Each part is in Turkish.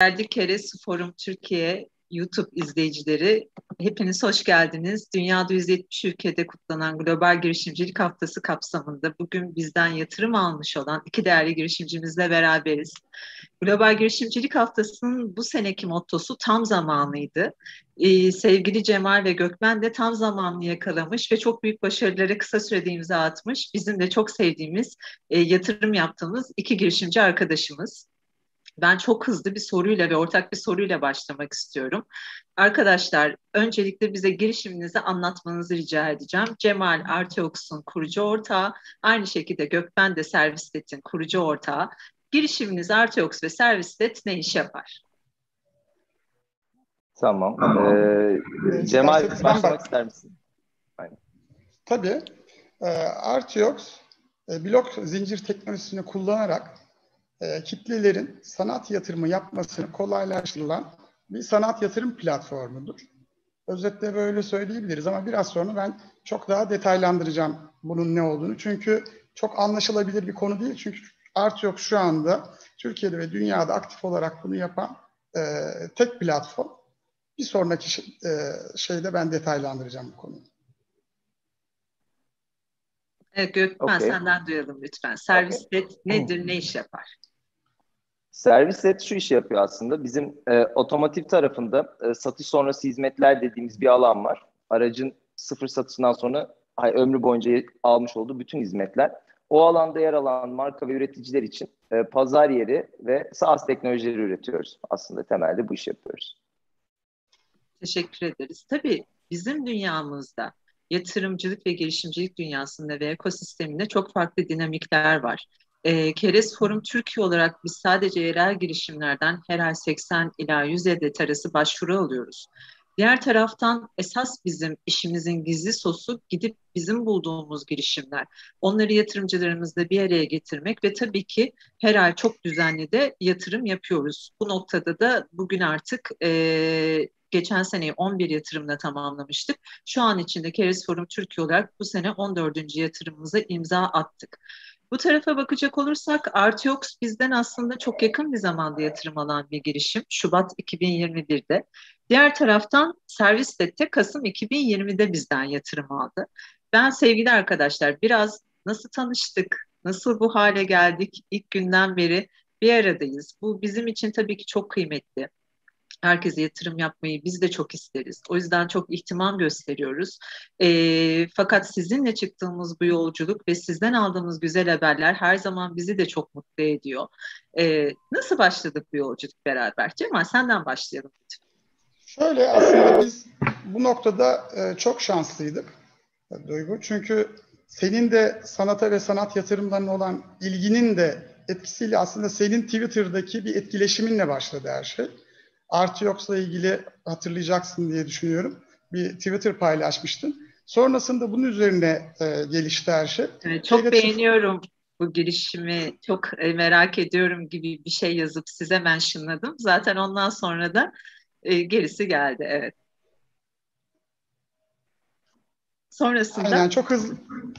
Geldik Keres Forum Türkiye YouTube izleyicileri. Hepiniz hoş geldiniz. Dünyada 170 ülkede kutlanan Global Girişimcilik Haftası kapsamında bugün bizden yatırım almış olan iki değerli girişimcimizle beraberiz. Global Girişimcilik Haftası'nın bu seneki mottosu tam zamanıydı. Ee, sevgili Cemal ve Gökmen de tam zamanlı yakalamış ve çok büyük başarılara kısa sürede imza atmış. Bizim de çok sevdiğimiz, e, yatırım yaptığımız iki girişimci arkadaşımız. Ben çok hızlı bir soruyla ve ortak bir soruyla başlamak istiyorum. Arkadaşlar öncelikle bize girişiminizi anlatmanızı rica edeceğim. Cemal Arteox'un kurucu ortağı, aynı şekilde Gökben de Servislet'in kurucu ortağı. Girişiminiz Arteox ve Servislet ne iş yapar? Tamam. Ee, Cemal başlamak ister misin? Aynen. Tabii. Ee, Arteox e, blok zincir teknolojisini kullanarak e, kitlelerin sanat yatırımı yapmasını kolaylaştırılan bir sanat yatırım platformudur. Özetle böyle söyleyebiliriz ama biraz sonra ben çok daha detaylandıracağım bunun ne olduğunu. Çünkü çok anlaşılabilir bir konu değil. Çünkü Artyok şu anda Türkiye'de ve dünyada aktif olarak bunu yapan e, tek platform. Bir sonraki şey, e, şeyde ben detaylandıracağım bu konuyu. Evet, Gökmen okay. senden duyalım lütfen. Servis okay. nedir, ne iş yapar? Servislet şu işi yapıyor aslında. Bizim e, otomotiv tarafında e, satış sonrası hizmetler dediğimiz bir alan var. Aracın sıfır satışından sonra ay, ömrü boyunca almış olduğu bütün hizmetler. O alanda yer alan marka ve üreticiler için e, pazar yeri ve SaaS teknolojileri üretiyoruz. Aslında temelde bu işi yapıyoruz. Teşekkür ederiz. Tabii bizim dünyamızda yatırımcılık ve girişimcilik dünyasında ve ekosisteminde çok farklı dinamikler var. E, Keres Forum Türkiye olarak biz sadece yerel girişimlerden her ay 80 ila 100 adet arası başvuru alıyoruz. Diğer taraftan esas bizim işimizin gizli sosu gidip bizim bulduğumuz girişimler. Onları yatırımcılarımızla bir araya getirmek ve tabii ki her ay çok düzenli de yatırım yapıyoruz. Bu noktada da bugün artık e, geçen seneyi 11 yatırımla tamamlamıştık. Şu an içinde Keres Forum Türkiye olarak bu sene 14. yatırımımıza imza attık. Bu tarafa bakacak olursak Artiox bizden aslında çok yakın bir zamanda yatırım alan bir girişim. Şubat 2021'de. Diğer taraftan Servislet'te Kasım 2020'de bizden yatırım aldı. Ben sevgili arkadaşlar biraz nasıl tanıştık, nasıl bu hale geldik ilk günden beri bir aradayız. Bu bizim için tabii ki çok kıymetli herkese yatırım yapmayı biz de çok isteriz. O yüzden çok ihtimam gösteriyoruz. E, fakat sizinle çıktığımız bu yolculuk ve sizden aldığımız güzel haberler her zaman bizi de çok mutlu ediyor. E, nasıl başladık bu yolculuk beraber? Cemal senden başlayalım lütfen. Şöyle aslında biz bu noktada e, çok şanslıydık Duygu. Çünkü senin de sanata ve sanat yatırımlarına olan ilginin de etkisiyle aslında senin Twitter'daki bir etkileşiminle başladı her şey. Artiox'la ilgili hatırlayacaksın diye düşünüyorum. Bir Twitter paylaşmıştın. Sonrasında bunun üzerine e, gelişti her şey. Evet, çok Şeyde beğeniyorum bu girişimi. Çok e, merak ediyorum gibi bir şey yazıp size mentionladım. Zaten ondan sonra da e, gerisi geldi. Evet. Sonrasında Aynen çok hızlı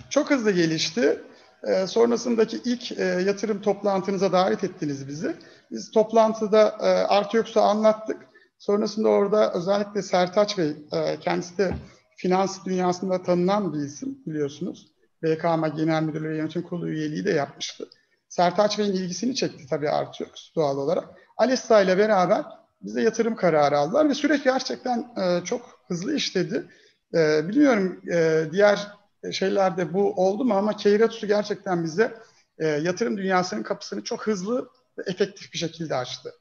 çok hızlı gelişti. E, sonrasındaki ilk e, yatırım toplantınıza davet ettiniz bizi. Biz toplantıda e, Artyox'u anlattık. Sonrasında orada özellikle Sertaç Bey, e, kendisi de finans dünyasında tanınan bir isim biliyorsunuz. BKM Genel Müdürlüğü Yönetim Kurulu üyeliği de yapmıştı. Sertaç Bey'in ilgisini çekti tabii Artyox doğal olarak. Alesta ile beraber bize yatırım kararı aldılar ve süreç gerçekten e, çok hızlı işledi. E, bilmiyorum e, diğer şeylerde bu oldu mu ama Keyratsu gerçekten bize e, yatırım dünyasının kapısını çok hızlı efektif bir şekilde açtı.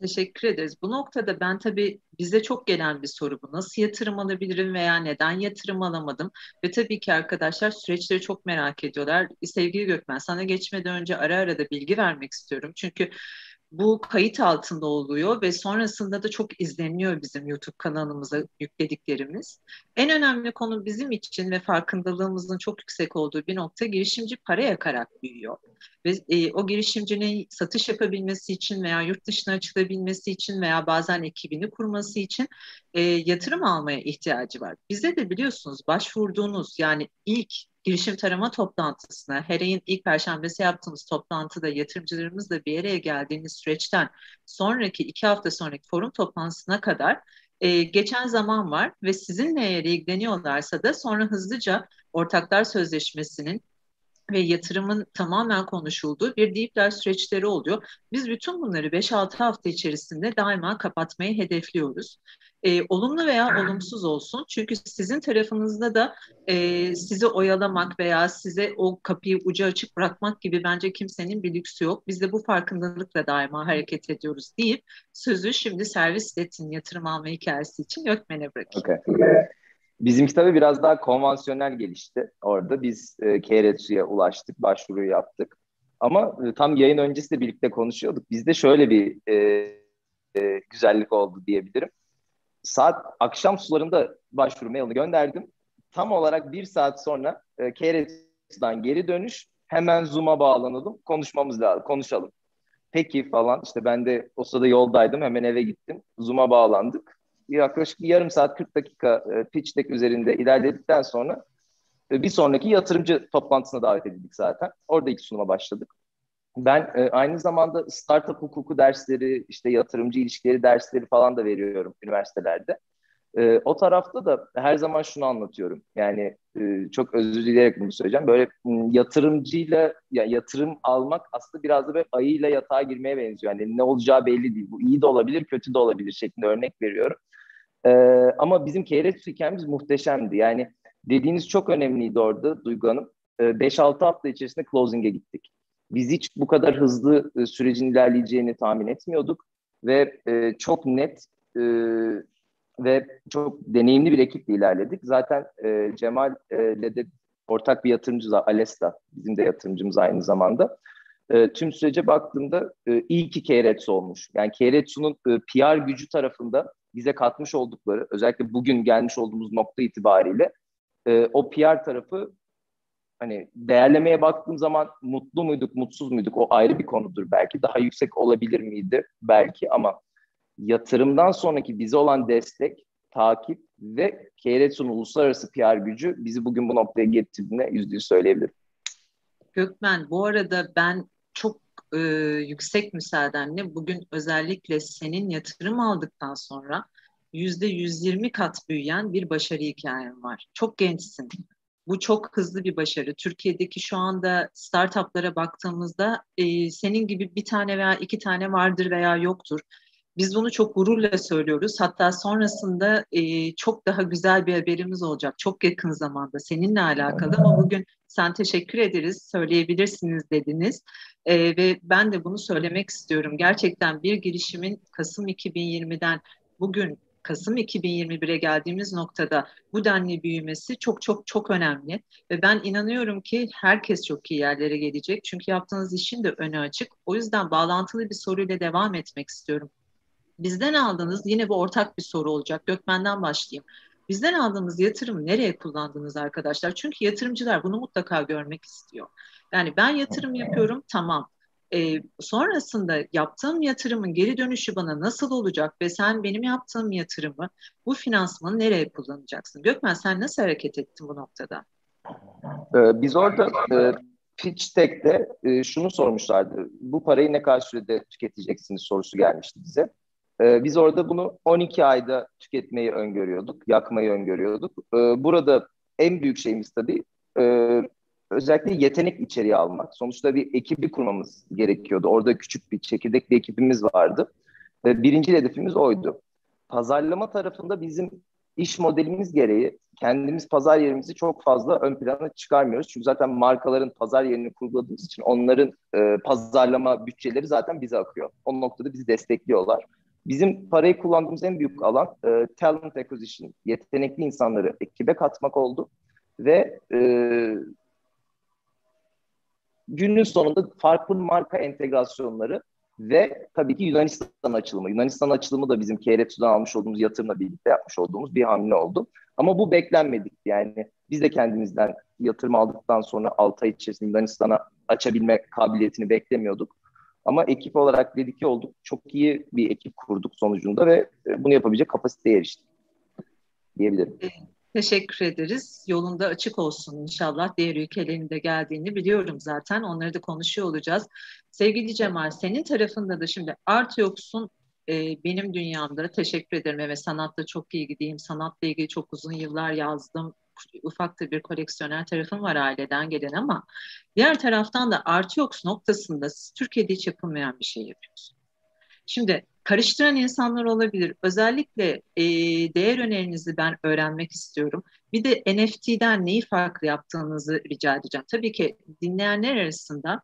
Teşekkür ederiz. Bu noktada ben tabii bize çok gelen bir soru bu. Nasıl yatırım alabilirim veya neden yatırım alamadım? Ve tabii ki arkadaşlar süreçleri çok merak ediyorlar. Sevgili Gökmen sana geçmeden önce ara ara da bilgi vermek istiyorum. Çünkü bu kayıt altında oluyor ve sonrasında da çok izleniyor bizim YouTube kanalımıza yüklediklerimiz. En önemli konu bizim için ve farkındalığımızın çok yüksek olduğu bir nokta girişimci para yakarak büyüyor. Ve e, o girişimcinin satış yapabilmesi için veya yurt dışına açılabilmesi için veya bazen ekibini kurması için e, yatırım almaya ihtiyacı var. Bize de biliyorsunuz başvurduğunuz yani ilk girişim tarama toplantısına, her ayın ilk perşembesi yaptığımız toplantıda yatırımcılarımızla bir araya geldiğimiz süreçten sonraki iki hafta sonraki forum toplantısına kadar e, geçen zaman var ve sizinle eğer ilgileniyorlarsa da sonra hızlıca ortaklar sözleşmesinin ve yatırımın tamamen konuşulduğu bir deep dive süreçleri oluyor. Biz bütün bunları 5-6 hafta içerisinde daima kapatmayı hedefliyoruz. E, olumlu veya olumsuz olsun. Çünkü sizin tarafınızda da e, sizi oyalamak veya size o kapıyı ucu açık bırakmak gibi bence kimsenin bir lüksü yok. Biz de bu farkındalıkla daima hareket ediyoruz deyip sözü şimdi servis detin yatırım alma hikayesi için Gökmen'e bırakayım. Okay. Bizimki tabii biraz daha konvansiyonel gelişti orada. Biz e, KRSU'ya ulaştık, başvuru yaptık. Ama e, tam yayın öncesi de birlikte konuşuyorduk. Bizde şöyle bir e, e, güzellik oldu diyebilirim. Saat akşam sularında başvuru mailini gönderdim. Tam olarak bir saat sonra e, KRSU'dan geri dönüş hemen Zoom'a bağlanalım, konuşmamız lazım, konuşalım. Peki falan işte ben de o sırada yoldaydım hemen eve gittim. Zoom'a bağlandık yaklaşık yarım saat 40 dakika e, pitch deck üzerinde ilerledikten sonra e, bir sonraki yatırımcı toplantısına davet edildik zaten. Orada ilk sunuma başladık. Ben e, aynı zamanda startup hukuku dersleri, işte yatırımcı ilişkileri dersleri falan da veriyorum üniversitelerde. E, o tarafta da her zaman şunu anlatıyorum. Yani e, çok özür dileyerek bunu söyleyeceğim. Böyle yatırımcıyla ya yatırım almak aslında biraz da böyle ayıyla yatağa girmeye benziyor. Yani ne olacağı belli değil. Bu iyi de olabilir, kötü de olabilir şeklinde örnek veriyorum. E, ama bizim KRS hikayemiz muhteşemdi. Yani dediğiniz çok önemliydi orada Duygu Hanım. E, 5-6 hafta içerisinde closing'e gittik. Biz hiç bu kadar hızlı e, sürecin ilerleyeceğini tahmin etmiyorduk ve e, çok net e, ve çok deneyimli bir ekiple ilerledik. Zaten e, Cemal e, ile de ortak bir yatırımcımız var, Alesta. Bizim de yatırımcımız aynı zamanda. E, tüm sürece baktığımda e, iyi ki Keiretsu olmuş. Yani Keiretsu'nun e, PR gücü tarafında bize katmış oldukları, özellikle bugün gelmiş olduğumuz nokta itibariyle e, o PR tarafı hani değerlemeye baktığım zaman mutlu muyduk, mutsuz muyduk o ayrı bir konudur belki. Daha yüksek olabilir miydi belki ama yatırımdan sonraki bize olan destek, takip ve Keiretsu'nun uluslararası PR gücü bizi bugün bu noktaya getirdiğine yüzde yüz söyleyebilirim. Gökmen, bu arada ben çok e, yüksek müsaadenle bugün özellikle senin yatırım aldıktan sonra yüzde 120 kat büyüyen bir başarı hikayen var. Çok gençsin. Bu çok hızlı bir başarı. Türkiye'deki şu anda startuplara baktığımızda e, senin gibi bir tane veya iki tane vardır veya yoktur. Biz bunu çok gururla söylüyoruz. Hatta sonrasında e, çok daha güzel bir haberimiz olacak. Çok yakın zamanda seninle alakalı ama bugün sen teşekkür ederiz, söyleyebilirsiniz dediniz. E, ve ben de bunu söylemek istiyorum. Gerçekten bir girişimin Kasım 2020'den bugün Kasım 2021'e geldiğimiz noktada bu denli büyümesi çok çok çok önemli. Ve ben inanıyorum ki herkes çok iyi yerlere gelecek. Çünkü yaptığınız işin de önü açık. O yüzden bağlantılı bir soruyla devam etmek istiyorum. Bizden aldığınız yine bu ortak bir soru olacak. Gökmen'den başlayayım. Bizden aldığımız yatırımı nereye kullandınız arkadaşlar? Çünkü yatırımcılar bunu mutlaka görmek istiyor. Yani ben yatırım yapıyorum tamam. E, sonrasında yaptığım yatırımın geri dönüşü bana nasıl olacak ve sen benim yaptığım yatırımı bu finansmanı nereye kullanacaksın? Gökmen sen nasıl hareket ettin bu noktada? Ee, biz orada e, pitch deck'te e, şunu sormuşlardı. Bu parayı ne kadar sürede tüketeceksiniz sorusu gelmişti bize. E, biz orada bunu 12 ayda tüketmeyi öngörüyorduk, yakmayı öngörüyorduk. E, burada en büyük şeyimiz tabii e, özellikle yetenek içeriği almak. Sonuçta bir ekibi kurmamız gerekiyordu. Orada küçük bir çekirdek bir ekibimiz vardı. E, birinci hedefimiz oydu. Pazarlama tarafında bizim iş modelimiz gereği kendimiz pazar yerimizi çok fazla ön plana çıkarmıyoruz. Çünkü zaten markaların pazar yerini kurguladığımız için onların e, pazarlama bütçeleri zaten bize akıyor. O noktada bizi destekliyorlar. Bizim parayı kullandığımız en büyük alan e, talent acquisition, yetenekli insanları ekibe katmak oldu ve e, günün sonunda farklı marka entegrasyonları ve tabii ki Yunanistan açılımı. Yunanistan açılımı da bizim KRF'den almış olduğumuz yatırımla birlikte yapmış olduğumuz bir hamle oldu. Ama bu beklenmedik. Yani biz de kendimizden yatırım aldıktan sonra 6 ay içerisinde Yunanistan'a açabilme kabiliyetini beklemiyorduk. Ama ekip olarak dedik ki olduk. Çok iyi bir ekip kurduk sonucunda ve bunu yapabilecek kapasiteye eriştik diyebilirim. Teşekkür ederiz. Yolunda açık olsun inşallah. Diğer ülkelerin de geldiğini biliyorum zaten. Onları da konuşuyor olacağız. Sevgili Cemal, senin tarafında da şimdi Artyox'un e, benim dünyamda teşekkür ederim. Evet sanatla çok ilgiliyim. Sanatla ilgili çok uzun yıllar yazdım. Ufak da bir koleksiyoner tarafım var aileden gelen ama diğer taraftan da Artyox noktasında siz Türkiye'de hiç yapılmayan bir şey yapıyorsunuz. Şimdi karıştıran insanlar olabilir. Özellikle e, değer önerinizi ben öğrenmek istiyorum. Bir de NFT'den neyi farklı yaptığınızı rica edeceğim. Tabii ki dinleyenler arasında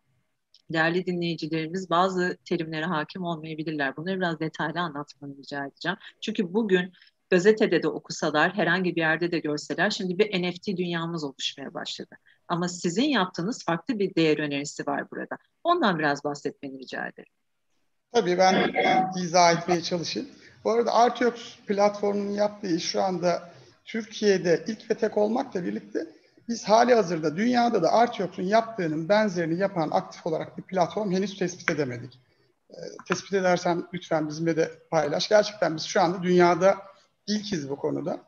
değerli dinleyicilerimiz bazı terimlere hakim olmayabilirler. Bunları biraz detaylı anlatmanı rica edeceğim. Çünkü bugün gazetede de okusalar, herhangi bir yerde de görseler şimdi bir NFT dünyamız oluşmaya başladı. Ama sizin yaptığınız farklı bir değer önerisi var burada. Ondan biraz bahsetmeni rica ederim. Tabii ben izah etmeye çalışayım. Bu arada Artyox platformunun yaptığı iş şu anda Türkiye'de ilk ve tek olmakla birlikte biz hali hazırda dünyada da Artyox'un yaptığının benzerini yapan aktif olarak bir platform henüz tespit edemedik. E, tespit edersen lütfen bizimle de paylaş. Gerçekten biz şu anda dünyada ilkiz bu konuda.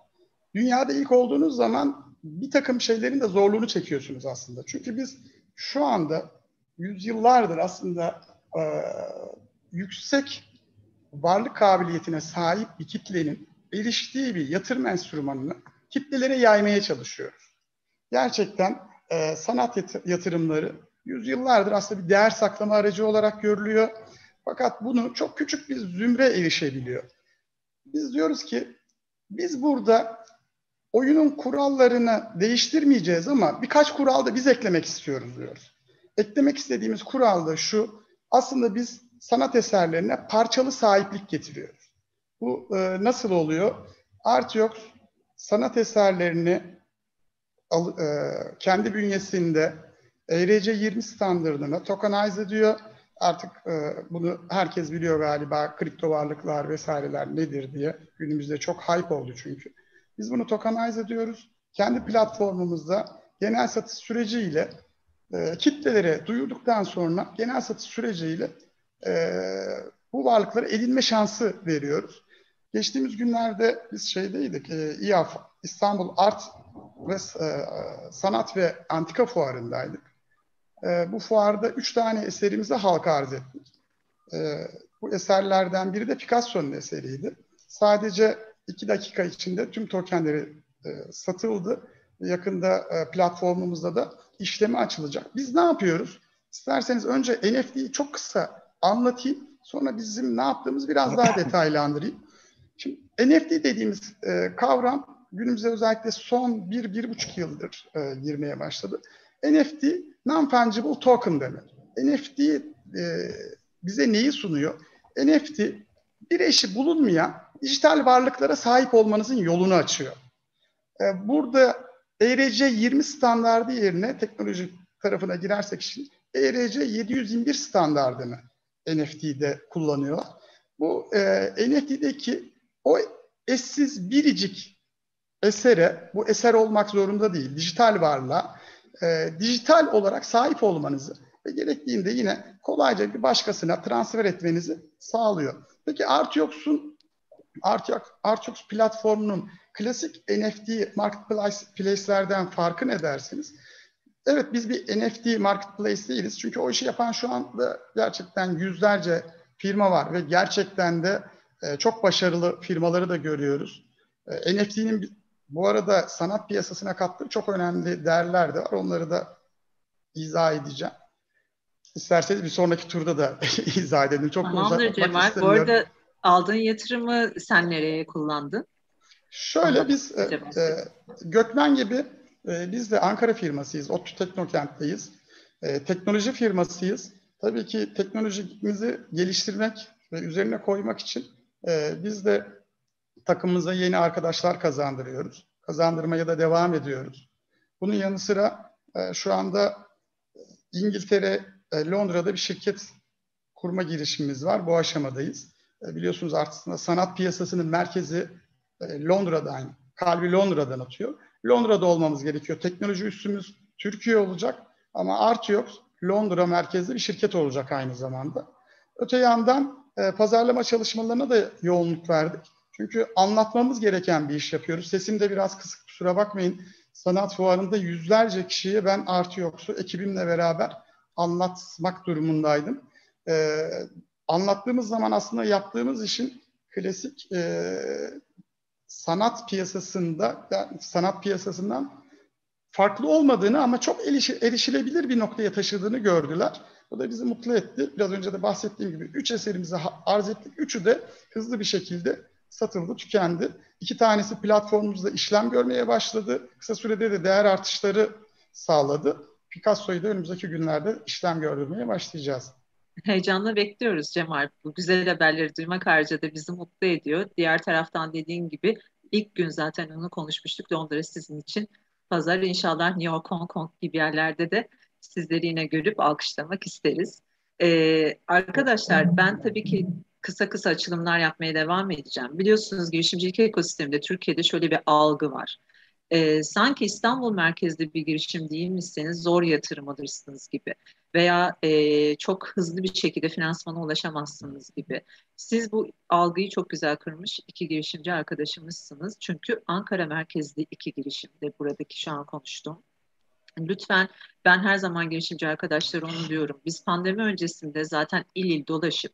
Dünyada ilk olduğunuz zaman bir takım şeylerin de zorluğunu çekiyorsunuz aslında. Çünkü biz şu anda yüzyıllardır aslında e, yüksek varlık kabiliyetine sahip bir kitlenin eriştiği bir yatırım enstrümanını kitlelere yaymaya çalışıyoruz. Gerçekten e, sanat yatırımları yüzyıllardır aslında bir değer saklama aracı olarak görülüyor. Fakat bunu çok küçük bir zümre erişebiliyor. Biz diyoruz ki biz burada oyunun kurallarını değiştirmeyeceğiz ama birkaç kural da biz eklemek istiyoruz diyoruz. Eklemek istediğimiz kural da şu, aslında biz sanat eserlerine parçalı sahiplik getiriyoruz. Bu e, nasıl oluyor? Artyox sanat eserlerini al, e, kendi bünyesinde ERC20 standartına tokenize ediyor. Artık e, bunu herkes biliyor galiba kripto varlıklar vesaireler nedir diye. Günümüzde çok hype oldu çünkü. Biz bunu tokenize ediyoruz. Kendi platformumuzda genel satış süreciyle e, kitlelere duyurduktan sonra genel satış süreciyle e, bu varlıkları edinme şansı veriyoruz. Geçtiğimiz günlerde biz şeydeydik, e, İAF, İstanbul Art ve e, Sanat ve Antika Fuarı'ndaydık. E, bu fuarda üç tane eserimizi halka arz ettik. E, bu eserlerden biri de Picasso'nun eseriydi. Sadece iki dakika içinde tüm tokenleri e, satıldı. Yakında e, platformumuzda da işlemi açılacak. Biz ne yapıyoruz? İsterseniz önce NFT'yi çok kısa anlatayım. Sonra bizim ne yaptığımızı biraz daha detaylandırayım. Şimdi NFT dediğimiz e, kavram günümüzde özellikle son bir, bir buçuk yıldır e, girmeye başladı. NFT, non-fungible token demek. NFT e, bize neyi sunuyor? NFT, bir eşi bulunmayan dijital varlıklara sahip olmanızın yolunu açıyor. E, burada ERC 20 standardı yerine teknoloji tarafına girersek şimdi ERC 721 standardını NFT'de kullanıyorlar. Bu e, NFT'deki o eşsiz biricik esere, bu eser olmak zorunda değil, dijital varlığa, e, dijital olarak sahip olmanızı ve gerektiğinde yine kolayca bir başkasına transfer etmenizi sağlıyor. Peki Artyox'un Artyox, Artyox platformunun klasik NFT marketplace'lerden farkı ne dersiniz? Evet biz bir NFT marketplace değiliz. Çünkü o işi yapan şu anda gerçekten yüzlerce firma var ve gerçekten de e, çok başarılı firmaları da görüyoruz. E, NFT'nin bu arada sanat piyasasına kattığı çok önemli değerler de var. Onları da izah edeceğim. İsterseniz bir sonraki turda da izah edelim. Çok Tamamdır Cemal. Bu arada aldığın yatırımı sen nereye kullandın? Şöyle Anladım. biz e, e, Gökmen gibi e, biz de Ankara firmasıyız. ODTÜ Teknokent'teyiz. E, teknoloji firmasıyız. Tabii ki teknolojimizi geliştirmek ve üzerine koymak için e, biz de takımımıza yeni arkadaşlar kazandırıyoruz. Kazandırmaya da devam ediyoruz. Bunun yanı sıra e, şu anda İngiltere, e, Londra'da bir şirket kurma girişimimiz var. Bu aşamadayız. Biliyorsunuz aslında sanat piyasasının merkezi Londra'dan, kalbi Londra'dan atıyor. Londra'da olmamız gerekiyor. Teknoloji üstümüz Türkiye olacak ama Artiox Londra merkezli bir şirket olacak aynı zamanda. Öte yandan e, pazarlama çalışmalarına da yoğunluk verdik. Çünkü anlatmamız gereken bir iş yapıyoruz. Sesim de biraz kısık kusura bakmayın. Sanat fuarında yüzlerce kişiye ben artı yoksu ekibimle beraber anlatmak durumundaydım. Ee, anlattığımız zaman aslında yaptığımız işin klasik e, sanat piyasasında sanat piyasasından farklı olmadığını ama çok erişilebilir bir noktaya taşıdığını gördüler. Bu da bizi mutlu etti. Biraz önce de bahsettiğim gibi üç eserimizi arz ettik. Üçü de hızlı bir şekilde satıldı, tükendi. İki tanesi platformumuzda işlem görmeye başladı. Kısa sürede de değer artışları sağladı. Picasso'yu da önümüzdeki günlerde işlem gördürmeye başlayacağız. Heyecanla bekliyoruz Cemal. Bu güzel haberleri duymak harca da bizi mutlu ediyor. Diğer taraftan dediğin gibi ilk gün zaten onu konuşmuştuk. Londra sizin için pazar inşallah New York, Hong Kong gibi yerlerde de sizleri yine görüp alkışlamak isteriz. Ee, arkadaşlar ben tabii ki kısa kısa açılımlar yapmaya devam edeceğim. Biliyorsunuz girişimcilik ekosisteminde Türkiye'de şöyle bir algı var. Ee, sanki İstanbul merkezli bir girişim değil misiniz zor yatırım alırsınız gibi veya e, çok hızlı bir şekilde finansmana ulaşamazsınız gibi. Siz bu algıyı çok güzel kırmış iki girişimci arkadaşımızsınız. Çünkü Ankara merkezli iki girişimde buradaki şu an konuştuğum. Lütfen ben her zaman girişimci arkadaşlara onu diyorum. Biz pandemi öncesinde zaten il il dolaşıp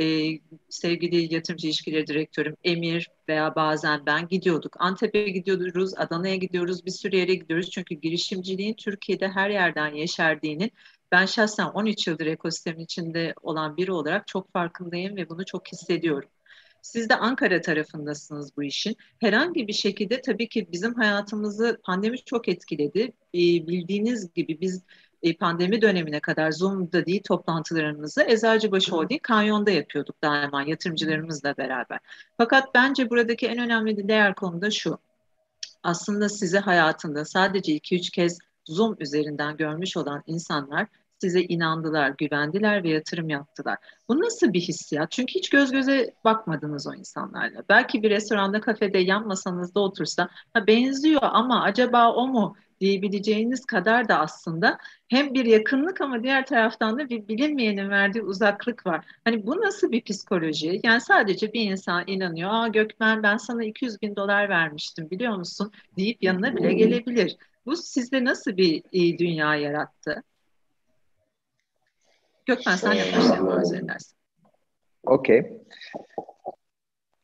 e, sevgili yatırımcı ilişkileri direktörüm Emir veya bazen ben gidiyorduk. Antep'e gidiyoruz, Adana'ya gidiyoruz, bir sürü yere gidiyoruz. Çünkü girişimciliğin Türkiye'de her yerden yeşerdiğinin ben şahsen 13 yıldır ekosistemin içinde olan biri olarak çok farkındayım ve bunu çok hissediyorum. Siz de Ankara tarafındasınız bu işin. Herhangi bir şekilde tabii ki bizim hayatımızı pandemi çok etkiledi. Ee, bildiğiniz gibi biz e, pandemi dönemine kadar Zoom'da değil toplantılarımızı Eczacıbaşı Holding Kanyon'da yapıyorduk daima yatırımcılarımızla beraber. Fakat bence buradaki en önemli değer konu da şu. Aslında size hayatında sadece 2-3 kez Zoom üzerinden görmüş olan insanlar size inandılar, güvendiler ve yatırım yaptılar. Bu nasıl bir hissiyat? Çünkü hiç göz göze bakmadınız o insanlarla. Belki bir restoranda, kafede yan masanızda otursa ha, benziyor ama acaba o mu diyebileceğiniz kadar da aslında hem bir yakınlık ama diğer taraftan da bir bilinmeyenin verdiği uzaklık var. Hani bu nasıl bir psikoloji? Yani sadece bir insan inanıyor. Aa Gökmen ben sana 200 bin dolar vermiştim biliyor musun? deyip yanına bile gelebilir. Bu sizde nasıl bir e, dünya yarattı? Gökmen sen arzu edersin. Okey.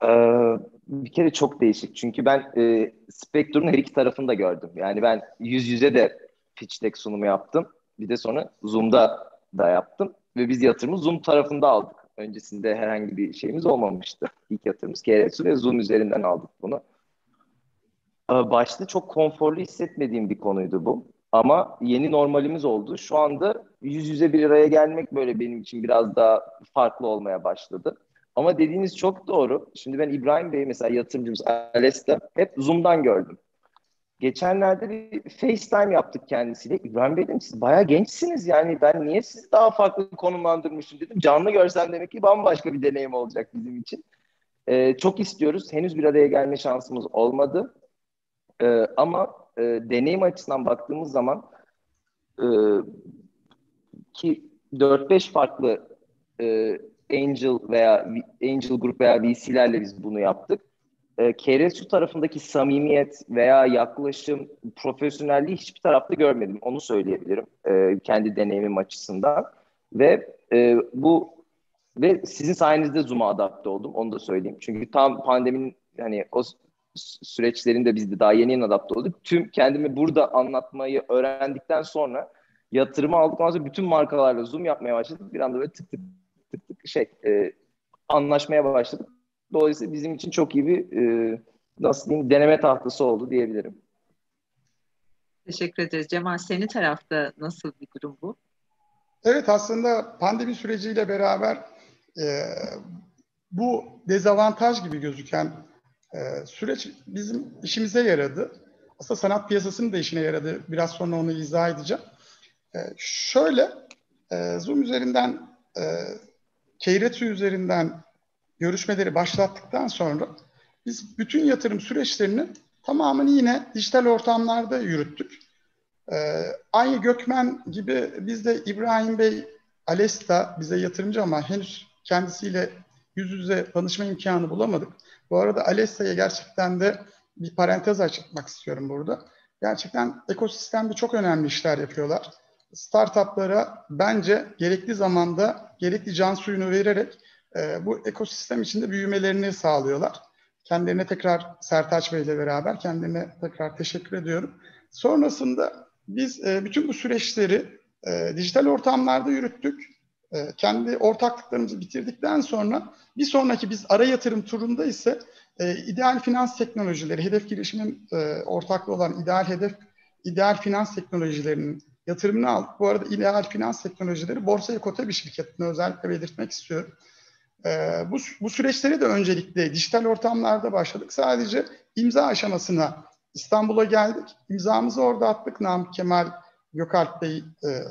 Ee, bir kere çok değişik. Çünkü ben e, Spectre'un her iki tarafını da gördüm. Yani ben yüz yüze de pitch deck sunumu yaptım. Bir de sonra Zoom'da da yaptım. Ve biz yatırımı Zoom tarafında aldık. Öncesinde herhangi bir şeyimiz olmamıştı. İlk yatırımımız KRSU ve Zoom üzerinden aldık bunu. Ee, başta çok konforlu hissetmediğim bir konuydu bu. Ama yeni normalimiz oldu. Şu anda yüz yüze bir araya gelmek böyle benim için biraz daha farklı olmaya başladı. Ama dediğiniz çok doğru. Şimdi ben İbrahim Bey mesela yatırımcımız Ales'te hep Zoom'dan gördüm. Geçenlerde bir FaceTime yaptık kendisiyle. İbrahim Bey dedim siz bayağı gençsiniz yani ben niye sizi daha farklı konumlandırmışım dedim. Canlı görsem demek ki bambaşka bir deneyim olacak bizim için. Ee, çok istiyoruz. Henüz bir araya gelme şansımız olmadı. Ee, ama e, deneyim açısından baktığımız zaman e, ki 4-5 farklı e, Angel veya Angel Group veya VC'lerle biz bunu yaptık. E, KRSU tarafındaki samimiyet veya yaklaşım, profesyonelliği hiçbir tarafta görmedim. Onu söyleyebilirim e, kendi deneyimim açısından. Ve e, bu ve sizin sayenizde Zoom'a adapte oldum. Onu da söyleyeyim. Çünkü tam pandeminin hani o süreçlerinde biz de daha yeni yeni adapte olduk. Tüm kendimi burada anlatmayı öğrendikten sonra yatırımı aldıktan sonra bütün markalarla Zoom yapmaya başladık. Bir anda böyle tık tık tık tık şey e, anlaşmaya başladık. Dolayısıyla bizim için çok iyi bir e, nasıl diyeyim deneme tahtası oldu diyebilirim. Teşekkür ederiz. Cemal senin tarafta nasıl bir durum bu? Evet aslında pandemi süreciyle beraber e, bu dezavantaj gibi gözüken e, süreç bizim işimize yaradı. Aslında sanat piyasasının da işine yaradı. Biraz sonra onu izah edeceğim. E, şöyle e, Zoom üzerinden e, Keyretsu üzerinden görüşmeleri başlattıktan sonra biz bütün yatırım süreçlerini tamamını yine dijital ortamlarda yürüttük. Ee, aynı Gökmen gibi biz de İbrahim Bey Alesta bize yatırımcı ama henüz kendisiyle yüz yüze tanışma imkanı bulamadık. Bu arada Alessa'ya gerçekten de bir parantez açmak istiyorum burada. Gerçekten ekosistemde çok önemli işler yapıyorlar. Startuplara bence gerekli zamanda gerekli can suyunu vererek e, bu ekosistem içinde büyümelerini sağlıyorlar. Kendilerine tekrar Sertaç Bey ile beraber kendilerine tekrar teşekkür ediyorum. Sonrasında biz e, bütün bu süreçleri e, dijital ortamlarda yürüttük. E, kendi ortaklıklarımızı bitirdikten sonra bir sonraki biz ara yatırım turunda ise ideal finans teknolojileri, hedef girişimin ortaklığı olan ideal hedef, ideal finans teknolojilerinin yatırımını aldık. Bu arada ideal finans teknolojileri borsaya kota bir şirket. Bunu özellikle belirtmek istiyorum. E, bu, bu süreçleri de öncelikle dijital ortamlarda başladık. Sadece imza aşamasına İstanbul'a geldik. İmzamızı orada attık. Namık Kemal Gökalp Bey e, e,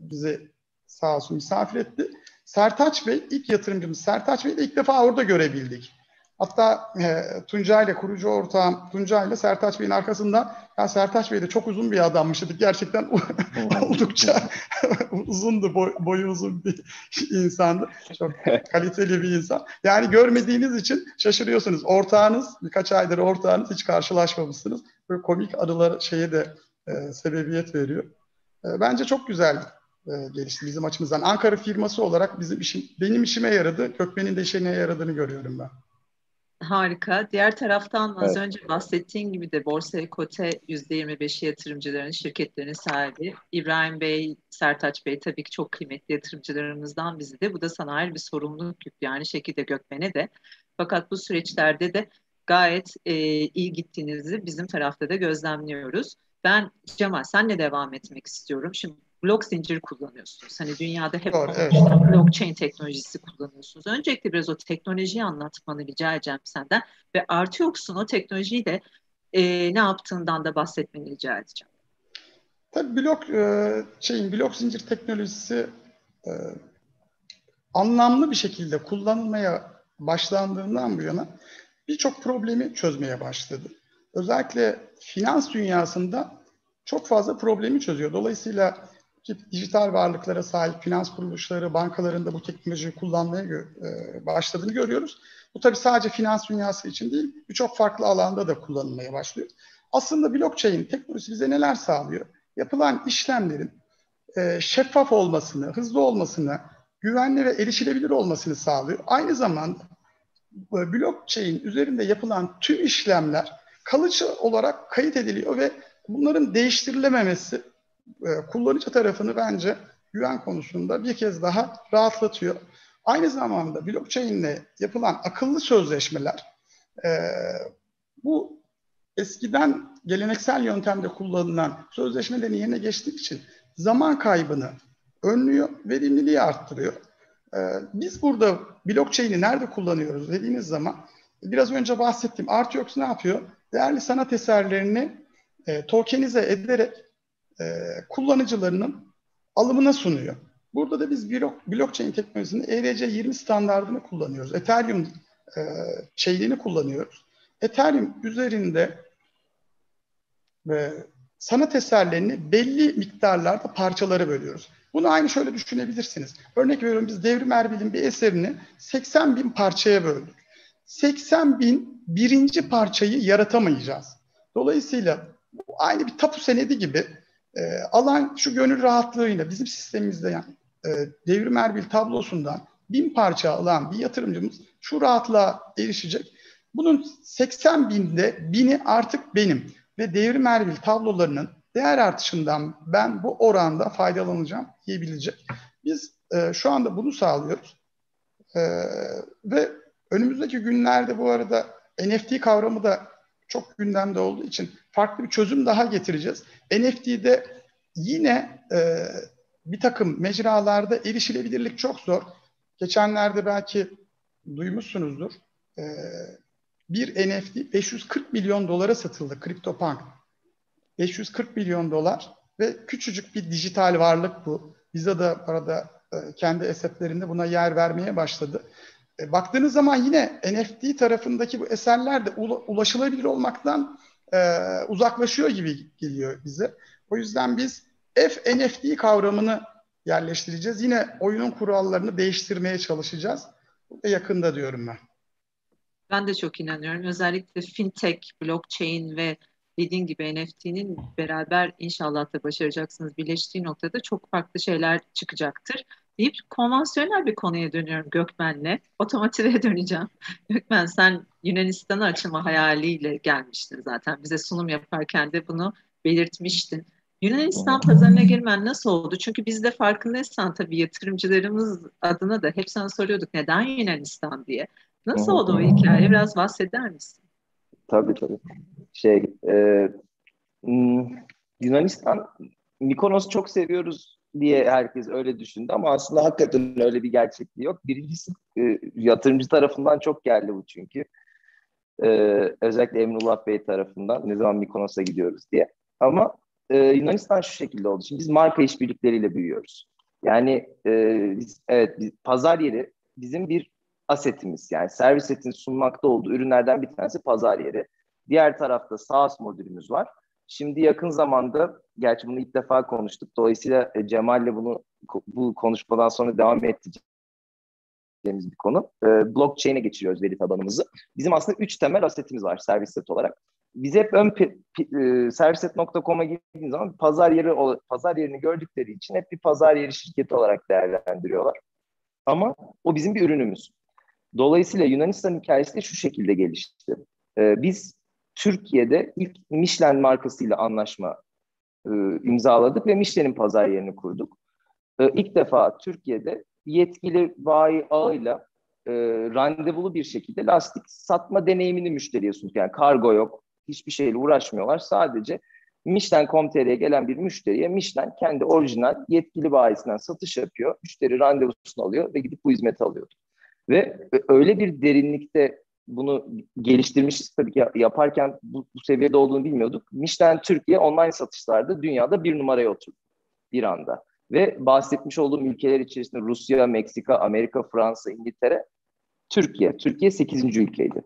bizi sağ olsun misafir etti. Sertaç Bey ilk yatırımcımız. Sertaç Bey'i de ilk defa orada görebildik. Hatta e, Tuncay ile kurucu ortağım Tuncay ile Sertaç Bey'in arkasında ya Sertaç Bey de çok uzun bir adammış dedik. Gerçekten oldukça uzundu, boy, boyu uzun bir insandı. Çok kaliteli bir insan. Yani görmediğiniz için şaşırıyorsunuz. Ortağınız, birkaç aydır ortağınız hiç karşılaşmamışsınız. Böyle komik adılar şeye de e, sebebiyet veriyor. E, bence çok güzel e, gelişti bizim açımızdan. Ankara firması olarak bizim işim, benim işime yaradı. Kökmen'in de işine yaradığını görüyorum ben. Harika. Diğer taraftan az evet. önce bahsettiğin gibi de Borsa Ekote %25'i yatırımcıların, şirketlerin sahibi. İbrahim Bey, Sertaç Bey tabii ki çok kıymetli yatırımcılarımızdan bizi de. Bu da sana ayrı bir sorumluluk yüklü. Yani şekilde Gökmen'e de. Fakat bu süreçlerde de gayet e, iyi gittiğinizi bizim tarafta da gözlemliyoruz. Ben Cemal senle devam etmek istiyorum. Şimdi blok zincir kullanıyorsunuz. Hani dünyada hep Doğru, evet. blockchain teknolojisi kullanıyorsunuz. Öncelikle biraz o teknolojiyi anlatmanı rica edeceğim senden ve Artiox'un o teknolojiyi de e, ne yaptığından da bahsetmeni rica edeceğim. Tabii blok e, şeyin blok zincir teknolojisi e, anlamlı bir şekilde kullanılmaya başlandığından bu yana birçok problemi çözmeye başladı. Özellikle finans dünyasında çok fazla problemi çözüyor. Dolayısıyla dijital varlıklara sahip finans kuruluşları, bankalarında bu teknolojiyi kullanmaya e, başladığını görüyoruz. Bu tabii sadece finans dünyası için değil, birçok farklı alanda da kullanılmaya başlıyor. Aslında blockchain teknolojisi bize neler sağlıyor? Yapılan işlemlerin e, şeffaf olmasını, hızlı olmasını, güvenli ve erişilebilir olmasını sağlıyor. Aynı zamanda blockchain üzerinde yapılan tüm işlemler kalıcı olarak kayıt ediliyor ve bunların değiştirilememesi e, kullanıcı tarafını bence güven konusunda bir kez daha rahatlatıyor. Aynı zamanda blockchain ile yapılan akıllı sözleşmeler e, bu eskiden geleneksel yöntemde kullanılan sözleşmelerin yerine geçtiği için zaman kaybını önlüyor, verimliliği arttırıyor. E, biz burada blockchain'i nerede kullanıyoruz dediğiniz zaman biraz önce bahsettiğim Artiox ne yapıyor? Değerli sanat eserlerini e, tokenize ederek e, kullanıcılarının alımına sunuyor. Burada da biz blok, blockchain teknolojisinin ERC20 standartını kullanıyoruz. Ethereum e, şeyliğini kullanıyoruz. Ethereum üzerinde ve sanat eserlerini belli miktarlarda parçalara bölüyoruz. Bunu aynı şöyle düşünebilirsiniz. Örnek veriyorum biz Devrim Erbil'in bir eserini 80 bin parçaya böldük. 80 bin birinci parçayı yaratamayacağız. Dolayısıyla aynı bir tapu senedi gibi e, alan şu gönül rahatlığıyla bizim sistemimizde yani e, devrim erbil tablosundan bin parça alan bir yatırımcımız şu rahatlığa erişecek. Bunun 80 binde bini artık benim ve devrim erbil tablolarının değer artışından ben bu oranda faydalanacağım diyebilecek. Biz e, şu anda bunu sağlıyoruz. E, ve önümüzdeki günlerde bu arada NFT kavramı da çok gündemde olduğu için farklı bir çözüm daha getireceğiz. NFT'de yine e, bir takım mecralarda erişilebilirlik çok zor. Geçenlerde belki duymuşsunuzdur. E, bir NFT 540 milyon dolara satıldı CryptoPunk. 540 milyon dolar ve küçücük bir dijital varlık bu. Bize de arada e, kendi eserlerinde buna yer vermeye başladı. E, baktığınız zaman yine NFT tarafındaki bu eserler de ulaşılabilir olmaktan e, uzaklaşıyor gibi geliyor bize. O yüzden biz FNFT kavramını yerleştireceğiz. Yine oyunun kurallarını değiştirmeye çalışacağız. yakında diyorum ben. Ben de çok inanıyorum. Özellikle fintech, blockchain ve dediğin gibi NFT'nin beraber inşallah da başaracaksınız birleştiği noktada çok farklı şeyler çıkacaktır. Deyip konvansiyonel bir konuya dönüyorum Gökmen'le. Otomotive döneceğim. Gökmen sen Yunanistan'ı açma hayaliyle gelmiştin zaten. Bize sunum yaparken de bunu belirtmiştin. Yunanistan pazarına girmen nasıl oldu? Çünkü biz de farkındaysan tabii yatırımcılarımız adına da hep sana soruyorduk neden Yunanistan diye. Nasıl oldu o hikaye? Biraz bahseder misin? Tabii tabii. Şey, e, Yunanistan, Mikonos'u çok seviyoruz diye herkes öyle düşündü ama aslında hakikaten öyle bir gerçekliği yok. Birincisi e, yatırımcı tarafından çok geldi bu çünkü. E, özellikle Emrullah Bey tarafından ne zaman Mikonos'a gidiyoruz diye. Ama e, Yunanistan şu şekilde oldu. Şimdi biz marka işbirlikleriyle büyüyoruz. Yani e, biz, evet biz, pazar yeri bizim bir asetimiz. Yani servis etin sunmakta olduğu ürünlerden bir tanesi pazar yeri. Diğer tarafta SaaS modülümüz var. Şimdi yakın zamanda, gerçi bunu ilk defa konuştuk. Dolayısıyla e, Cemal'le bunu bu konuşmadan sonra devam edeceğimiz bir konu. E, blockchain'e geçiriyoruz veri tabanımızı. Bizim aslında üç temel asetimiz var servis set olarak. Biz hep ön e, serviset.com'a girdiğimiz zaman pazar yeri pazar yerini gördükleri için hep bir pazar yeri şirketi olarak değerlendiriyorlar. Ama o bizim bir ürünümüz. Dolayısıyla Yunanistan hikayesi de şu şekilde gelişti. Biz Türkiye'de ilk Michelin markasıyla anlaşma e, imzaladık ve Michelin'in pazar yerini kurduk. E, ilk defa Türkiye'de yetkili bayi ağıyla e, randevulu bir şekilde lastik satma deneyimini müşteriye sunduk. Yani kargo yok, hiçbir şeyle uğraşmıyorlar. Sadece Michelin.com.tr'ye gelen bir müşteriye Michelin kendi orijinal yetkili bayisinden satış yapıyor. Müşteri randevusunu alıyor ve gidip bu hizmeti alıyor. Ve öyle bir derinlikte bunu geliştirmişiz tabii ki yaparken bu, bu seviyede olduğunu bilmiyorduk. Michelin Türkiye online satışlarda dünyada bir numaraya oturdu bir anda. Ve bahsetmiş olduğum ülkeler içerisinde Rusya, Meksika, Amerika, Fransa, İngiltere, Türkiye. Türkiye 8. ülkeydi.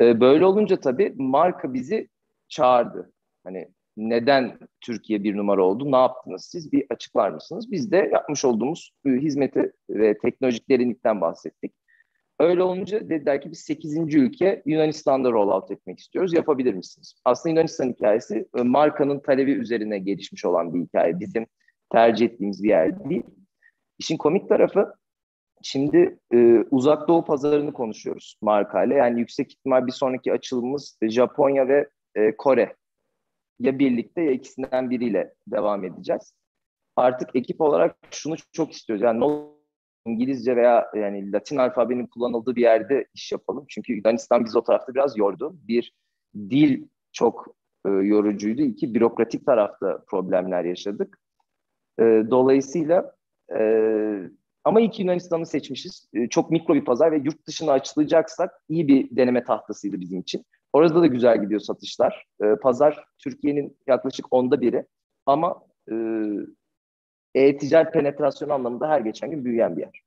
Ee, böyle olunca tabii marka bizi çağırdı. Hani neden Türkiye bir numara oldu? Ne yaptınız siz? Bir açıklar mısınız? Biz de yapmış olduğumuz hizmeti ve teknolojik derinlikten bahsettik. Öyle olunca dediler ki biz 8. ülke Yunanistan'da rollout etmek istiyoruz. Yapabilir misiniz? Aslında Yunanistan hikayesi e, markanın talebi üzerine gelişmiş olan bir hikaye. Bizim tercih ettiğimiz bir yer değil. İşin komik tarafı şimdi e, uzak doğu pazarını konuşuyoruz markayla. Yani yüksek ihtimal bir sonraki açılımımız Japonya ve e, Kore ya birlikte ya ikisinden biriyle devam edeceğiz. Artık ekip olarak şunu çok istiyoruz. Yani ne İngilizce veya yani Latin alfabenin kullanıldığı bir yerde iş yapalım. Çünkü Yunanistan biz o tarafta biraz yordu. Bir, dil çok e, yorucuydu. İki, bürokratik tarafta problemler yaşadık. E, dolayısıyla e, ama ilk Yunanistan'ı seçmişiz. E, çok mikro bir pazar ve yurt dışına açılacaksak iyi bir deneme tahtasıydı bizim için. Orada da güzel gidiyor satışlar. E, pazar Türkiye'nin yaklaşık onda biri ama e, e-ticaret penetrasyonu anlamında her geçen gün büyüyen bir yer.